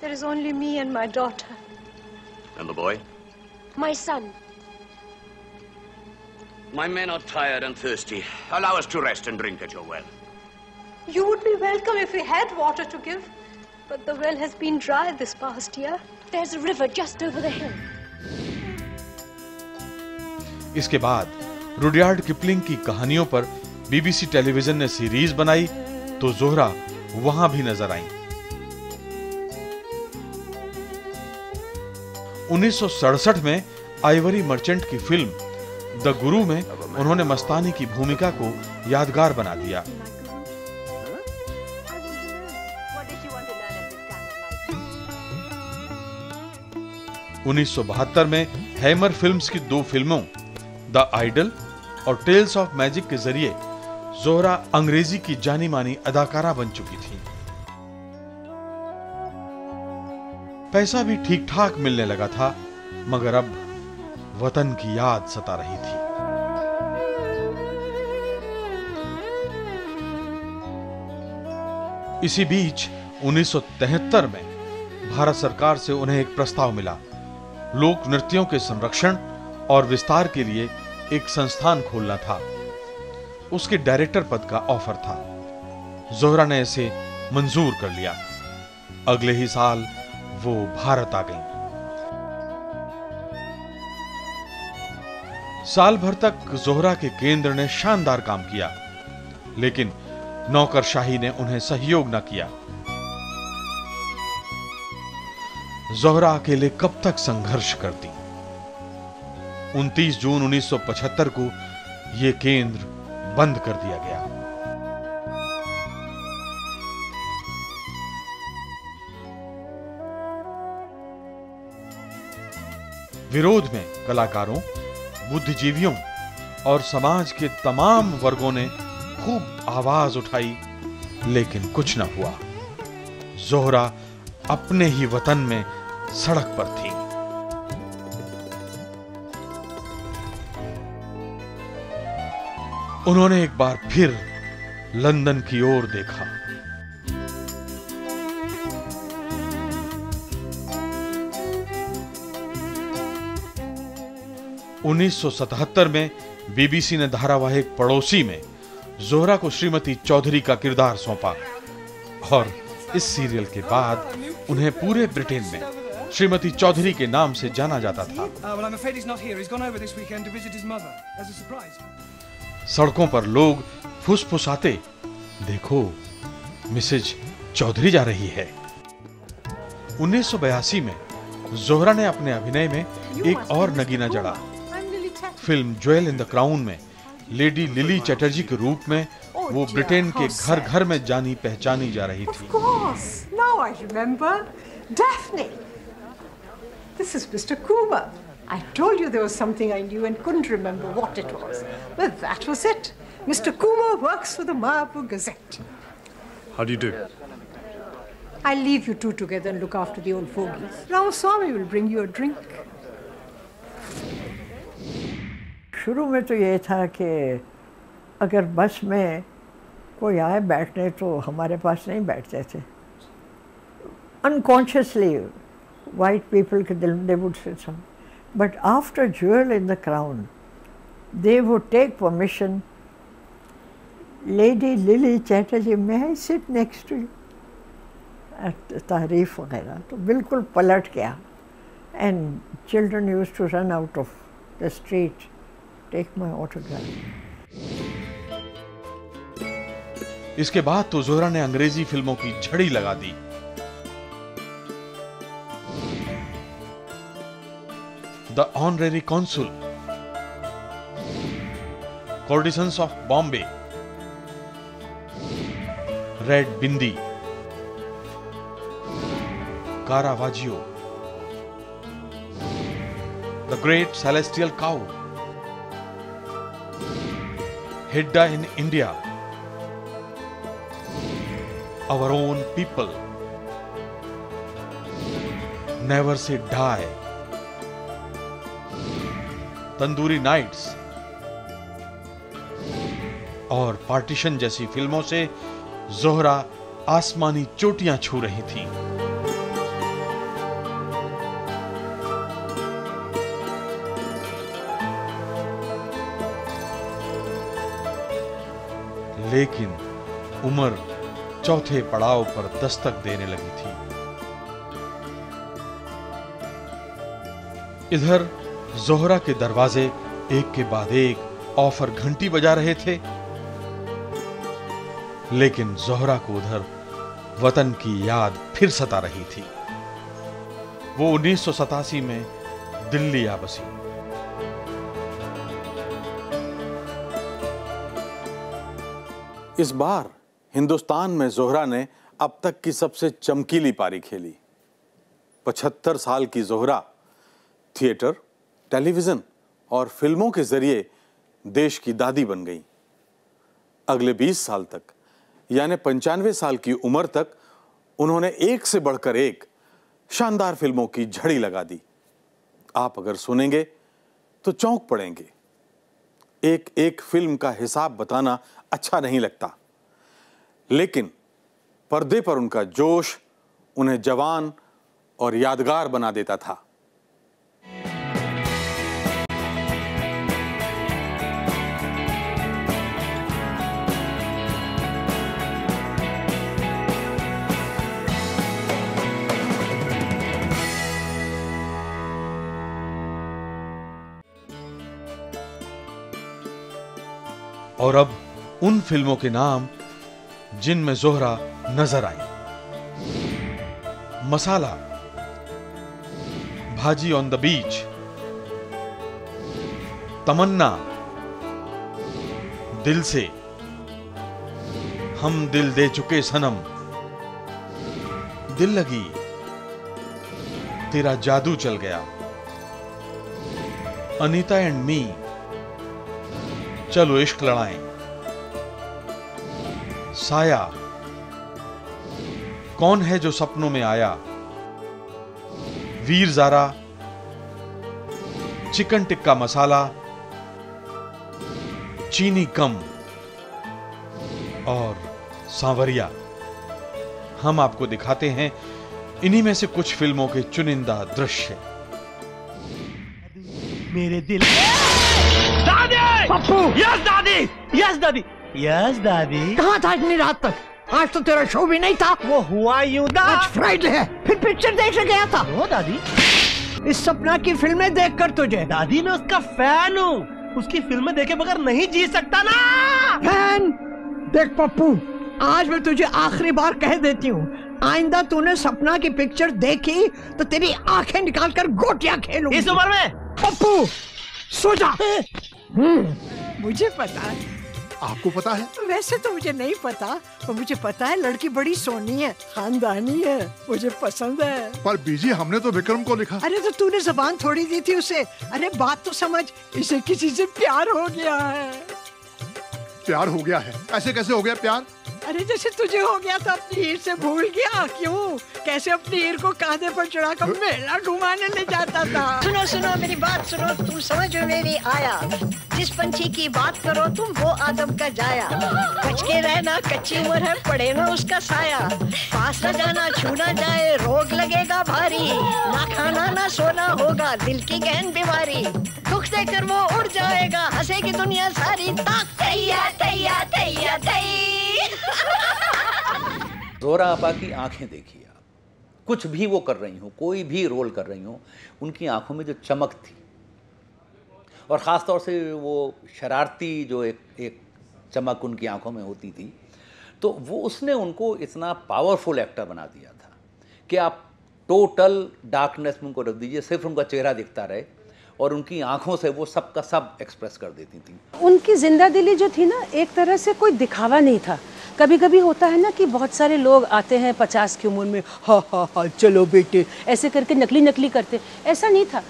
There is only me and my daughter. And the boy? My son. My men are tired and thirsty. Allow us to rest and drink at your well. You would be welcome if we had water to give. But the well has been dry this past year. There's a river just over the hill. इसके बाद Rudyard Kipling की कहानियों पर BBC television ने series बनाई तो जोहरा वहाँ भी नज़र आई। 1967 में आइवरी मर्चेंट की फ़िल्म द गुरु में उन्होंने मस्तानी की भूमिका को यादगार बना दिया। उन्नीस सौ बहत्तर में हैमर फिल्म्स की दो फ़िल्मों द आइडल और टेल्स ऑफ़ मैजिक के ज़रिए जोहरा अंग्रेज़ी की जानी मानी अदाकारा बन चुकी थी। पैसा भी ठीक ठाक मिलने लगा था, मगर अब वतन की याद सता रही थी। इसी बीच 1973 में भारत सरकार से उन्हें एक प्रस्ताव मिला, लोक नृत्यों के संरक्षण और विस्तार के लिए एक संस्थान खोलना था। उसके डायरेक्टर पद का ऑफ़र था। जोहरा ने इसे मंजूर कर लिया। अगले ही साल वो भारत आ गई। साल भर तक जोहरा के केंद्र ने शानदार काम किया, लेकिन नौकरशाही ने उन्हें सहयोग न किया। जोहरा अकेले कब तक संघर्ष करती? 29 जून 1975 को यह केंद्र बंद कर दिया गया। विरोध में कलाकारों, बुद्धिजीवियों और समाज के तमाम वर्गों ने खूब आवाज़ उठाई, लेकिन कुछ न हुआ। जोहरा अपने ही वतन में सड़क पर थी। उन्होंने एक बार फिर लंदन की ओर देखा। उन्नीस सौ सतहत्तर में बीबीसी ने धारावाहिक पड़ोसी में जोहरा को श्रीमती चौधरी का किरदार सौंपा और इस सीरियल के बाद उन्हें पूरे ब्रिटेन में श्रीमती चौधरी के नाम से जाना जाता था। सड़कों पर लोग फुसफुसाते, देखो, मिसेज चौधरी जा रही है 1982 में जोहरा ने अपने अभिनय में एक और नगीना जड़ा फ़िल्म ज्वेल इन द क्राउन में लेडी लिली चटर्जी के रूप में वो ब्रिटेन के घर घर में जानी पहचानी जा रही थी Now I remember. Daphne. This is Mr. Kuma. I told you there was something I knew and couldn't remember what it was. Well, that was it. Mr. Kuma works for the Mayapur Gazette. How do you do? I'll leave you two together and look after the old fogies. Ramaswamy will bring you a drink. शुरू में तो ये था कि अगर बस में कोई आए बैठने तो हमारे पास नहीं बैठते थे unconsciously white people they would sit some but after jewel in the crown they would take permission lady lily chatterjee may i sit next to you तारीफ़ वगैरह तो बिल्कुल पलट गया and children used to run out of the street take my autograph इसके बाद तो जोहरा ने अंग्रेज़ी फ़िल्मों की झड़ी लगा दी the Honorary Consul, Courtesans of Bombay, Red Bindi, Caravaggio, the Great Celestial Cow, Hedda in India, our own people. Never say die. Tandoori Nights और पार्टीशन जैसी फ़िल्मों से जोहरा आसमानी चोटियाँ छू रही थी। लेकिन उम्र चौथे पड़ाव पर दस्तक देने लगी थी। इधर जोहरा के दरवाजे एक के बाद एक ऑफ़र घंटी बजा रहे थे। लेकिन जोहरा को उधर वतन की याद फिर सता रही थी। वो उन्नीस सौ सतासी में दिल्ली आ बसी। इस बार हिंदुस्तान में जोहरा ने अब तक की सबसे चमकीली पारी खेली। पचहत्तर साल की जोहरा थिएटर टेलीविज़न और फ़िल्मों के ज़रिए देश की दादी बन गई। अगले 20 साल तक, यानी पंचानवे साल की उम्र तक, उन्होंने एक से बढ़कर एक शानदार फ़िल्मों की झड़ी लगा दी। आप अगर सुनेंगे तो चौंक पड़ेंगे। एक एक फ़िल्म का हिसाब बताना अच्छा नहीं लगता। लेकिन पर्दे पर उनका जोश उन्हें जवान और यादगार बना देता था। और अब उन फ़िल्मों के नाम जिनमें जोहरा नज़र आई। मसाला, भाजी ऑन द बीच तमन्ना, दिल से, हम दिल दे चुके सनम, दिल लगी, तेरा जादू चल गया। अनीता एंड मी चलो, इश्क लड़ाएँ। साया, कौन है जो सपनों में आया? वीर जारा, चिकन टिक्का मसाला, चीनी कम और सांवरिया। हम आपको दिखाते हैं, इन्हीं में से कुछ फ़िल्मों के चुनिंदा दृश्य। मेरे दिल दादी! पप्पू! यस दादी! यस दादी! यस दादी। कहाँ था इतनी रात तक? आज तो तेरा शो भी नहीं था। वो हुआ यूँ आज फ्राइडे है। फिर पिक्चर देखने गया था। वो दादी। इस सपना की फ़िल्में देख कर तुझे। दादी मैं उसका फ़ैन हूँ। उसकी फ़िल्में देखे बगैर नहीं जी सकता ना। फ़ैन देख पप्पू आज मैं तुझे आखिरी बार कह देती हूँ। आइंदा तूने सपना की पिक्चर देखी तो तेरी आँखें निकालकर गोटियाँ खेलू इस उम्र में? पप्पू! सो जा हम्म, मुझे पता है। आपको पता है? वैसे तो मुझे नहीं पता पर मुझे पता है लड़की बड़ी सोनी है खानदानी है मुझे पसंद है। पर बीजी हमने तो विक्रम को लिखा। अरे तो तूने जबान थोड़ी दी थी उसे। अरे बात तो समझ इसे किसी से प्यार हो गया है। प्यार हो गया है। ऐसे कैसे हो गया प्यार? अरे जैसे तुझे हो गया था अपनी हीर से भूल गया, क्यों? कैसे अपनी हीर को कांधे पर चढ़ा कर मेला घुमाने ले जाता था? सुनो सुनो, मेरी बात सुनो, तुम समझ में मेरी आया। जिस पंछी की बात करो, तुम वो आदम का जाया। बच के रहना कच्ची उम्र है, पड़े ना उसका साया। पास न जाना छूना जाए, रोग लगेगा भारी। ना खाना, ना सोना होगा, दिल की गहन बीमारी। दुख देकर वो उड़ जाएगा, हंसेगी दुनिया सारी। तैया तैया तैया तैया जोरा आपा की आँखें देखिए आप। कुछ भी वो कर रही हो, कोई भी रोल कर रही हो, उनकी आँखों में जो चमक थी, और ख़ास तौर से वो शरारती जो एक एक चमक उनकी आँखों में होती थी तो वो उसने उनको इतना पावरफुल एक्टर बना दिया था कि आप टोटल डार्कनेस में उनको रख दीजिए, सिर्फ़ उनका चेहरा दिखता रहे और उनकी आँखों से वो सब का सब एक्सप्रेस कर देती थी। उनकी ज़िंदा दिली जो थी ना एक तरह से कोई दिखावा नहीं था। कभी कभी होता है ना कि बहुत सारे लोग आते हैं पचास की उम्र में हा हा हा चलो बेटे। ऐसे करके नकली नकली करते। ऐसा नहीं था।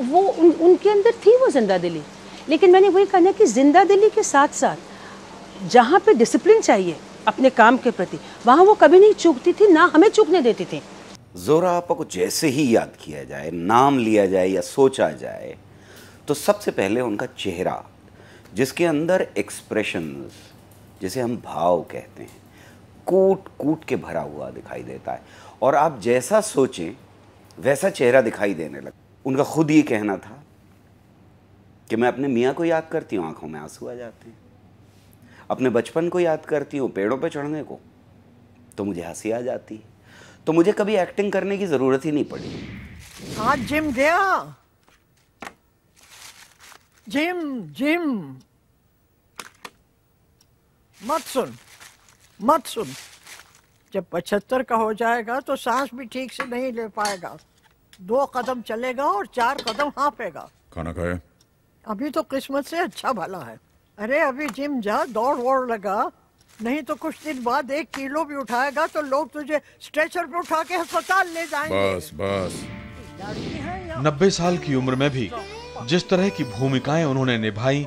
वो उन, उनके अंदर थी वो ज़िंदा दिली। लेकिन मैंने वही कहा ना कि ज़िंदा दिली के साथ साथ जहाँ पे डिसिप्लिन चाहिए अपने काम के प्रति वहाँ वो कभी नहीं चूकती थी ना हमें चूकने देती थी। जोरा आपा को जैसे ही याद किया जाए, नाम लिया जाए या सोचा जाए तो सबसे पहले उनका चेहरा, जिसके अंदर एक्सप्रेशंस जिसे हम भाव कहते हैं कूट कूट के भरा हुआ दिखाई देता है। और आप जैसा सोचें, वैसा चेहरा दिखाई देने लगा, उनका खुद ये कहना था कि मैं अपने मियाँ को याद करती हूँ, आँखों में आँसू आ जाते हैं। अपने बचपन को याद करती हूँ, पेड़ों पे चढ़ने को तो मुझे हँसी आ जाती है। तो मुझे कभी एक्टिंग करने की ज़रूरत ही नहीं पड़ी। आज जिम गया। Gym gym. मत सुन मत सुन। जब पचहत्तर का हो जाएगा तो सांस भी ठीक से नहीं ले पाएगा। दो कदम चलेगा और चार कदम हाँफेगा खाना खाए अभी तो किस्मत से अच्छा भला है। अरे अभी जिम जा दौड़ वोड़ लगा। नहीं तो कुछ दिन बाद एक किलो भी उठाएगा तो लोग तुझे स्ट्रेचर पे उठा के अस्पताल ले जाएँगे। बस बस। नब्बे साल की उम्र में भी जिस तरह की भूमिकाएँ उन्होंने निभाई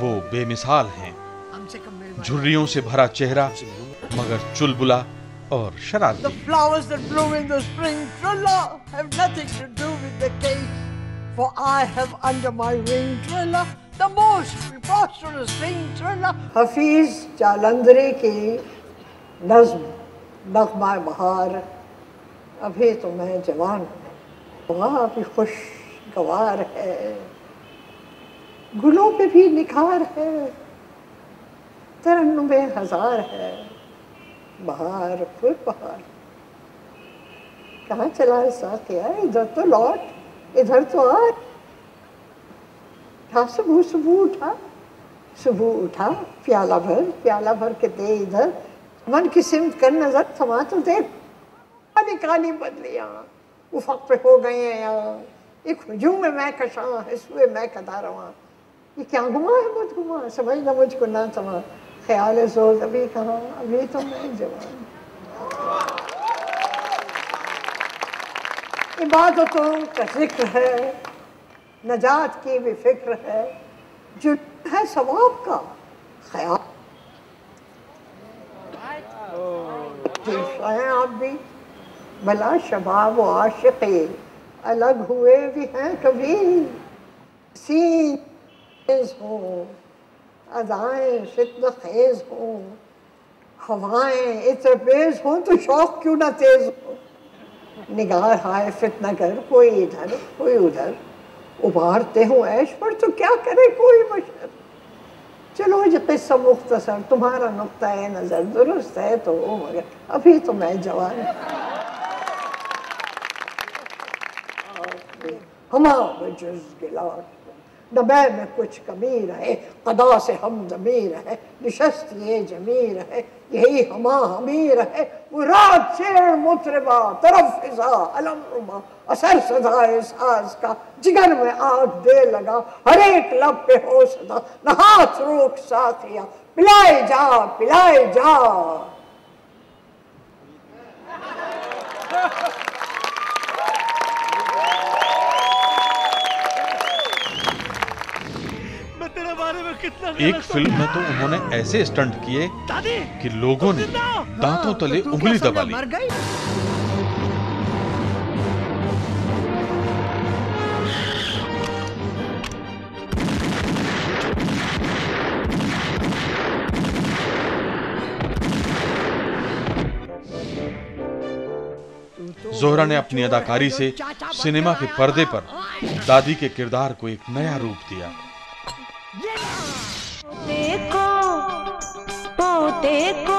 वो बेमिसाल हैं। झुर्रियों से भरा चेहरा मगर चुलबुला और शरारती. For I have under my wing, Trilla, the most preposterous thing, Trilla. Hafeez Jalandhari की नज्म नगमा बहार अभी तो मैं जवान हूँ वहाँ भी खुशगवार है गुलों पे भी निखार है तरन्नुमे हज़ार है बहार फिर बहार कहाँ चला है साथिया इधर तो लौट इधर तो आ उठा, सुबह सुबह उठा सुबह उठा, प्याला भर प्याला भर के दे इधर। मन की सिमत कर नज़र, थमा तो दे काली काली बदलियाँ उफक पे हो गए हैं यहाँ एक हजूम में मैं कशा हसुए मैं कदा रवा ये क्या घुमा है मुझ घुमा समझ ना मुझको ना समा ख्याल है सोच अभी कहाँ? अभी तो मैं जवान। इबादतों का ज़िक्र है। नजात की भी फ़िक्र है, जो है सवाब का ख्याल। आप भी भला शबाब आशिक़ी अलग हुए भी हैं कभी। सीज हो, अदाएँ फितन खेज हो, हवाएँ इतरबेज हो तो शौक क्यों ना तेज हो? निगाह हाय फितना कर, कोई इधर, कोई उधर। उभारते हो ऐश पर तो क्या करे कोई बशर चलो जो किस्सा मुख्तसर तुम्हारा नुकता है नज़र दुरुस्त है तो वो मगर अभी तो मैं जवान हम जुज गिलास न मैं कुछ कमी रहे, कदा से हम जमीर है निशस्त ये जमीर है यही हमा हमीर है मुराद शेर मुतरबा, तरफ़ फिजा अलम रुमा, असर सदा साज का, जिगर में आग दे लगा, हर एक लब पे हो सदा न हाथ रोक साथिया, पिलाए जा पिलाए जा। एक फ़िल्म में तो उन्होंने ऐसे स्टंट किए कि लोगों ने दांतों तले उंगली दबा ली। जोहरा ने अपनी अदाकारी से सिनेमा के पर्दे पर दादी के किरदार को एक नया रूप दिया। पोते को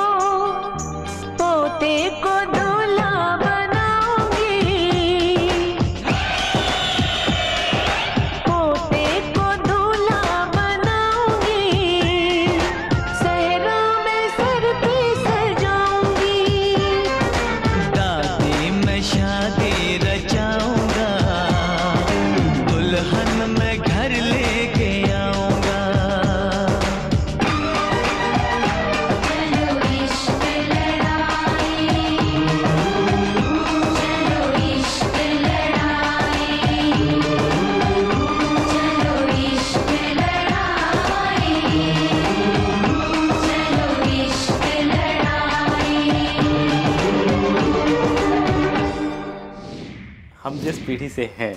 पीढ़ी से हैं।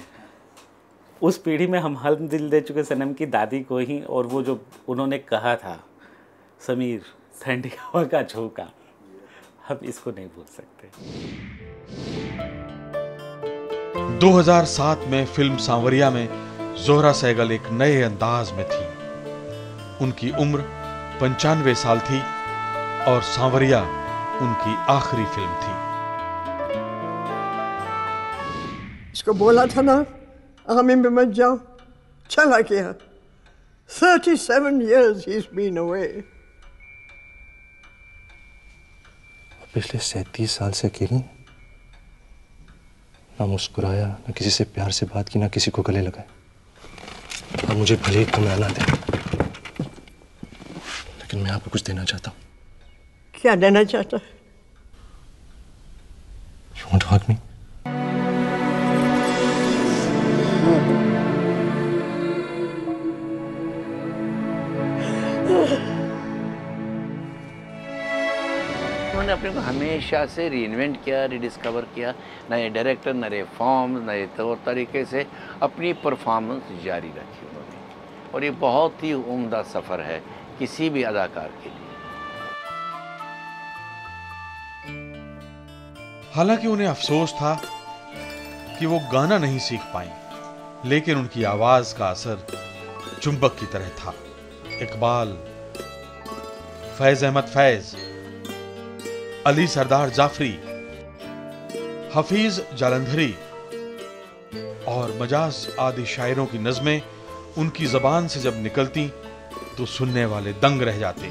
उस पीढ़ी में हम हम दिल दे चुके सनम की दादी को ही और वो जो उन्होंने कहा था, समीर, ठंडी हवा का झोंका, हम इसको नहीं भूल सकते। 2007 में फ़िल्म सांवरिया में जोहरा सहगल एक नए अंदाज में थी। उनकी उम्र पंचानवे साल थी और सांवरिया उनकी आखिरी फ़िल्म थी। इसको बोला था ना आर्मी में मत जाओ। चला गया। 37 years he's been away. पिछले सैतीस साल से अकेली। ना मुस्कुराया ना किसी से प्यार से बात की ना किसी को गले लगाए। अब मुझे भले ही कमरा ना दे लेकिन मैं आपको कुछ देना चाहता हूँ। क्या देना चाहता है? You want to hug अपने को हमेशा से रीइन्वेंट किया रिडिस्कवर किया, नए डायरेक्टर नए फॉर्म नए तौर तरीके से अपनी परफॉर्मेंस जारी रखी उन्होंने। और ये बहुत ही उम्दा सफ़र है किसी भी अदाकार के लिए। हालाँकि उन्हें अफसोस था कि वो गाना नहीं सीख पाई, लेकिन उनकी आवाज़ का असर चुंबक की तरह था। इकबाल, फैज अहमद फैज अली सरदार जाफरी, हफीज जालंधरी और मजाज आदि शायरों की नज़में उनकी जबान से जब निकलती तो सुनने वाले दंग रह जाते।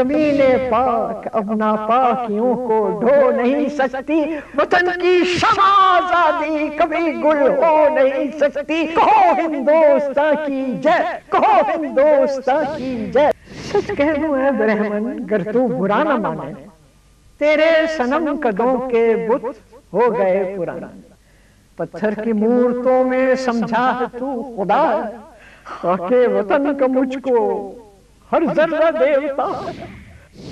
जमीने पाक को ढो नहीं सकती, वतन की आज़ादी कभी गुल हो नहीं सकती। कहो हिंदोस्तां की जय, कहो हिंदोस्तां की जय। सच कह दूँ है ब्रह्मन गर तू बुरा न माने तेरे सनम कदों के बुत हो गए पुराने। पत्थर की मूर्तों में समझा तू खुदा। आके वतन का मुझको हर जर्रा देवता।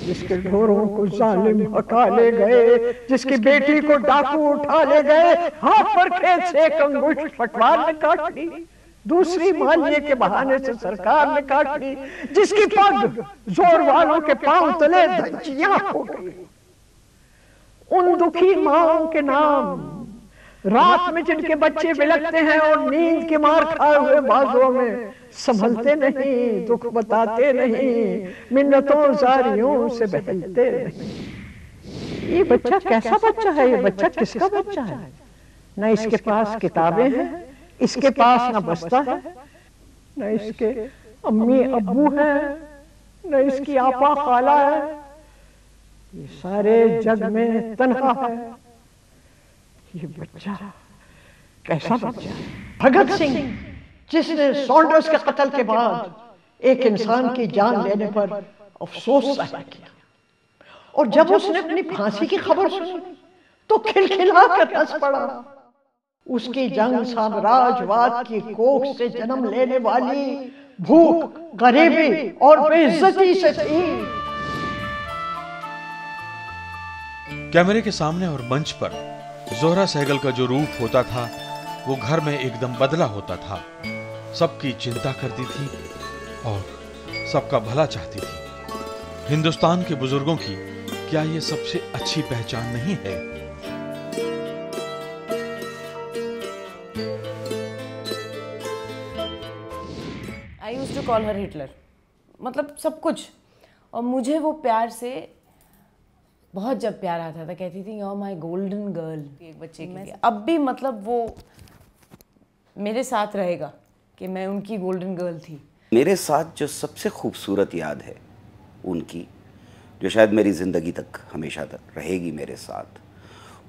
जिसके ढोरों को जालिम हका ले गए, जिसकी बेटी को डाकू उठा ले गए, हाथ पर खेत से अंगुष्ठ पटवार ने काट ली, दूसरी माल्ये के बहाने से सरकार ने काट ली, जिसकी पग ज़ोर वालों के पाँव तले धज्जियाँ हो गई। उन दुखी माओ के नाम। रात में जिनके बच्चे बिलकते हैं और नींद की मार खाए हुए बाजुओं में, संभलते नहीं, दुख बताते नहीं, मिन्नतों, जारियों से बहलते नहीं। ये बच्चा कैसा बच्चा है? ये बच्चा किसका बच्चा है? न इसके पास किताबें हैं, इसके पास ना बस्ता है, न इसके अम्मी अबू हैं, न इसकी आपा खाला है ये सारे जग में तनहा है। ये बच्चा कैसा बच्चा भगत सिंह, जिसने सॉन्डर्स के कत्ल के बाद एक इंसान की जान लेने पर अफसोस ज़ाहिर किया। और जब उसने अपनी फांसी की खबर सुनी तो खिलखिला कर हंस पड़ा। उसकी जंग साम्राज्यवाद की कोख से जन्म लेने वाली भूख, गरीबी और बेइज्जती से थी। कैमरे के सामने और मंच पर जोहरा सहगल का जो रूप होता था, वो घर में एकदम बदला होता था। सबकी चिंता करती थी और सबका भला चाहती थी। हिंदुस्तान के बुज़ुर्गों की क्या ये सबसे अच्छी पहचान नहीं है? I used to call Herr Hitler मतलब सब कुछ। और मुझे वो प्यार से बहुत जब प्यार आता था कहती थी यो माई गोल्डन गर्ल एक बच्चे के लिए। अब भी मतलब वो मेरे साथ रहेगा कि मैं उनकी गोल्डन गर्ल थी। मेरे साथ जो सबसे खूबसूरत याद है उनकी जो शायद मेरी ज़िंदगी तक हमेशा तक रहेगी मेरे साथ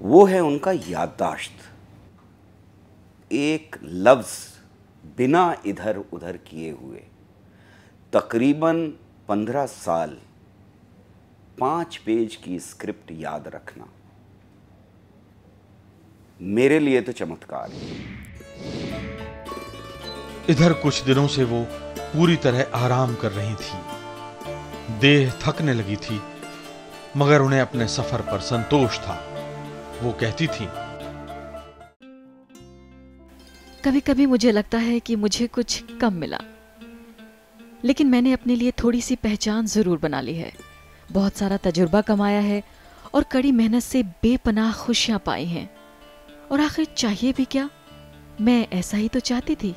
वो है उनका याददाश्त। एक लफ्ज़ बिना इधर उधर किए हुए तकरीबन पंद्रह साल पाँच पेज की स्क्रिप्ट याद रखना। मेरे लिए तो चमत्कार है। इधर कुछ दिनों से वो पूरी तरह आराम कर रही थी। देह थकने लगी थी मगर उन्हें अपने सफ़र पर संतोष था। वो कहती थी कभी कभी मुझे लगता है कि मुझे कुछ कम मिला लेकिन मैंने अपने लिए थोड़ी सी पहचान ज़रूर बना ली है। बहुत सारा तजुर्बा कमाया है और कड़ी मेहनत से बेपनाह खुशियाँ पाई हैं। और आखिर चाहिए भी क्या? मैं ऐसा ही तो चाहती थी।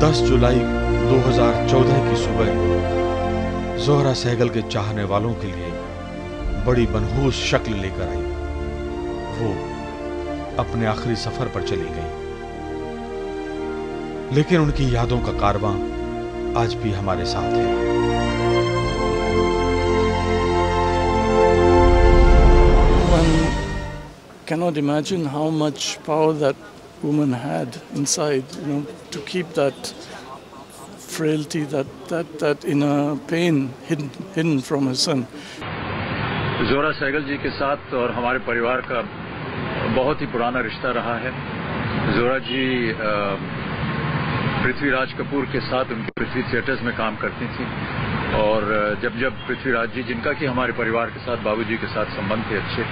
10 जुलाई 2014 की सुबह, जोहरा सहगल के चाहने वालों के लिए बड़ी मनहूस शक्ल लेकर आई। वो अपने आखिरी सफ़र पर चली गई। लेकिन उनकी यादों का कारवां आज भी हमारे साथ है One cannot imagine how much power that woman had inside, you know, to keep that frailty, that, that, that inner pain hidden, hidden from her son. जोरा सहगल जी के साथ और हमारे परिवार का बहुत ही पुराना रिश्ता रहा है जोरा जी अ, पृथ्वीराज कपूर के साथ उनके पृथ्वी थिएटर्स में काम करती थी। और जब जब पृथ्वीराज जी, जिनका कि हमारे परिवार के साथ बाबूजी के साथ संबंध थे अच्छे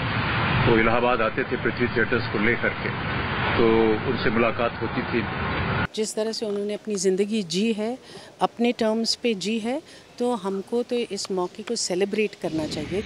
वो इलाहाबाद आते थे पृथ्वी थिएटर्स को लेकर के। तो उनसे मुलाकात होती थी। जिस तरह से उन्होंने अपनी ज़िंदगी जी है, अपने टर्म्स पे जी है तो हमको तो इस मौके को सेलिब्रेट करना चाहिए।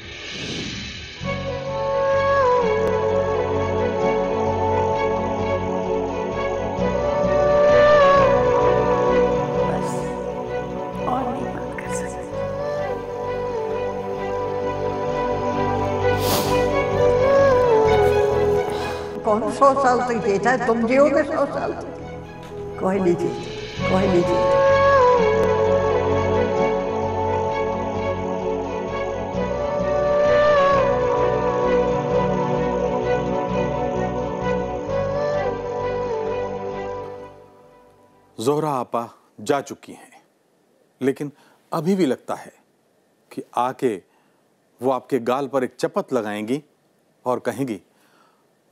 कौन सौ साल तक जीता है, तुम जियोगे सौ साल तक। कोई नहीं जीता, कोई नहीं जीता। जोहरा आपा जा चुकी हैं, लेकिन अभी भी लगता है कि आके वो आपके गाल पर एक चपत लगाएँगी और कहेंगी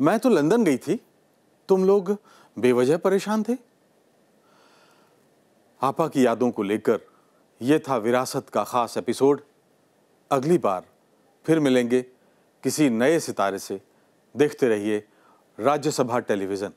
मैं तो लंदन गई थी। तुम लोग बेवजह परेशान थे। आपा की यादों को लेकर यह था विरासत का खास एपिसोड। अगली बार फिर मिलेंगे किसी नए सितारे से। देखते रहिए राज्यसभा टेलीविज़न।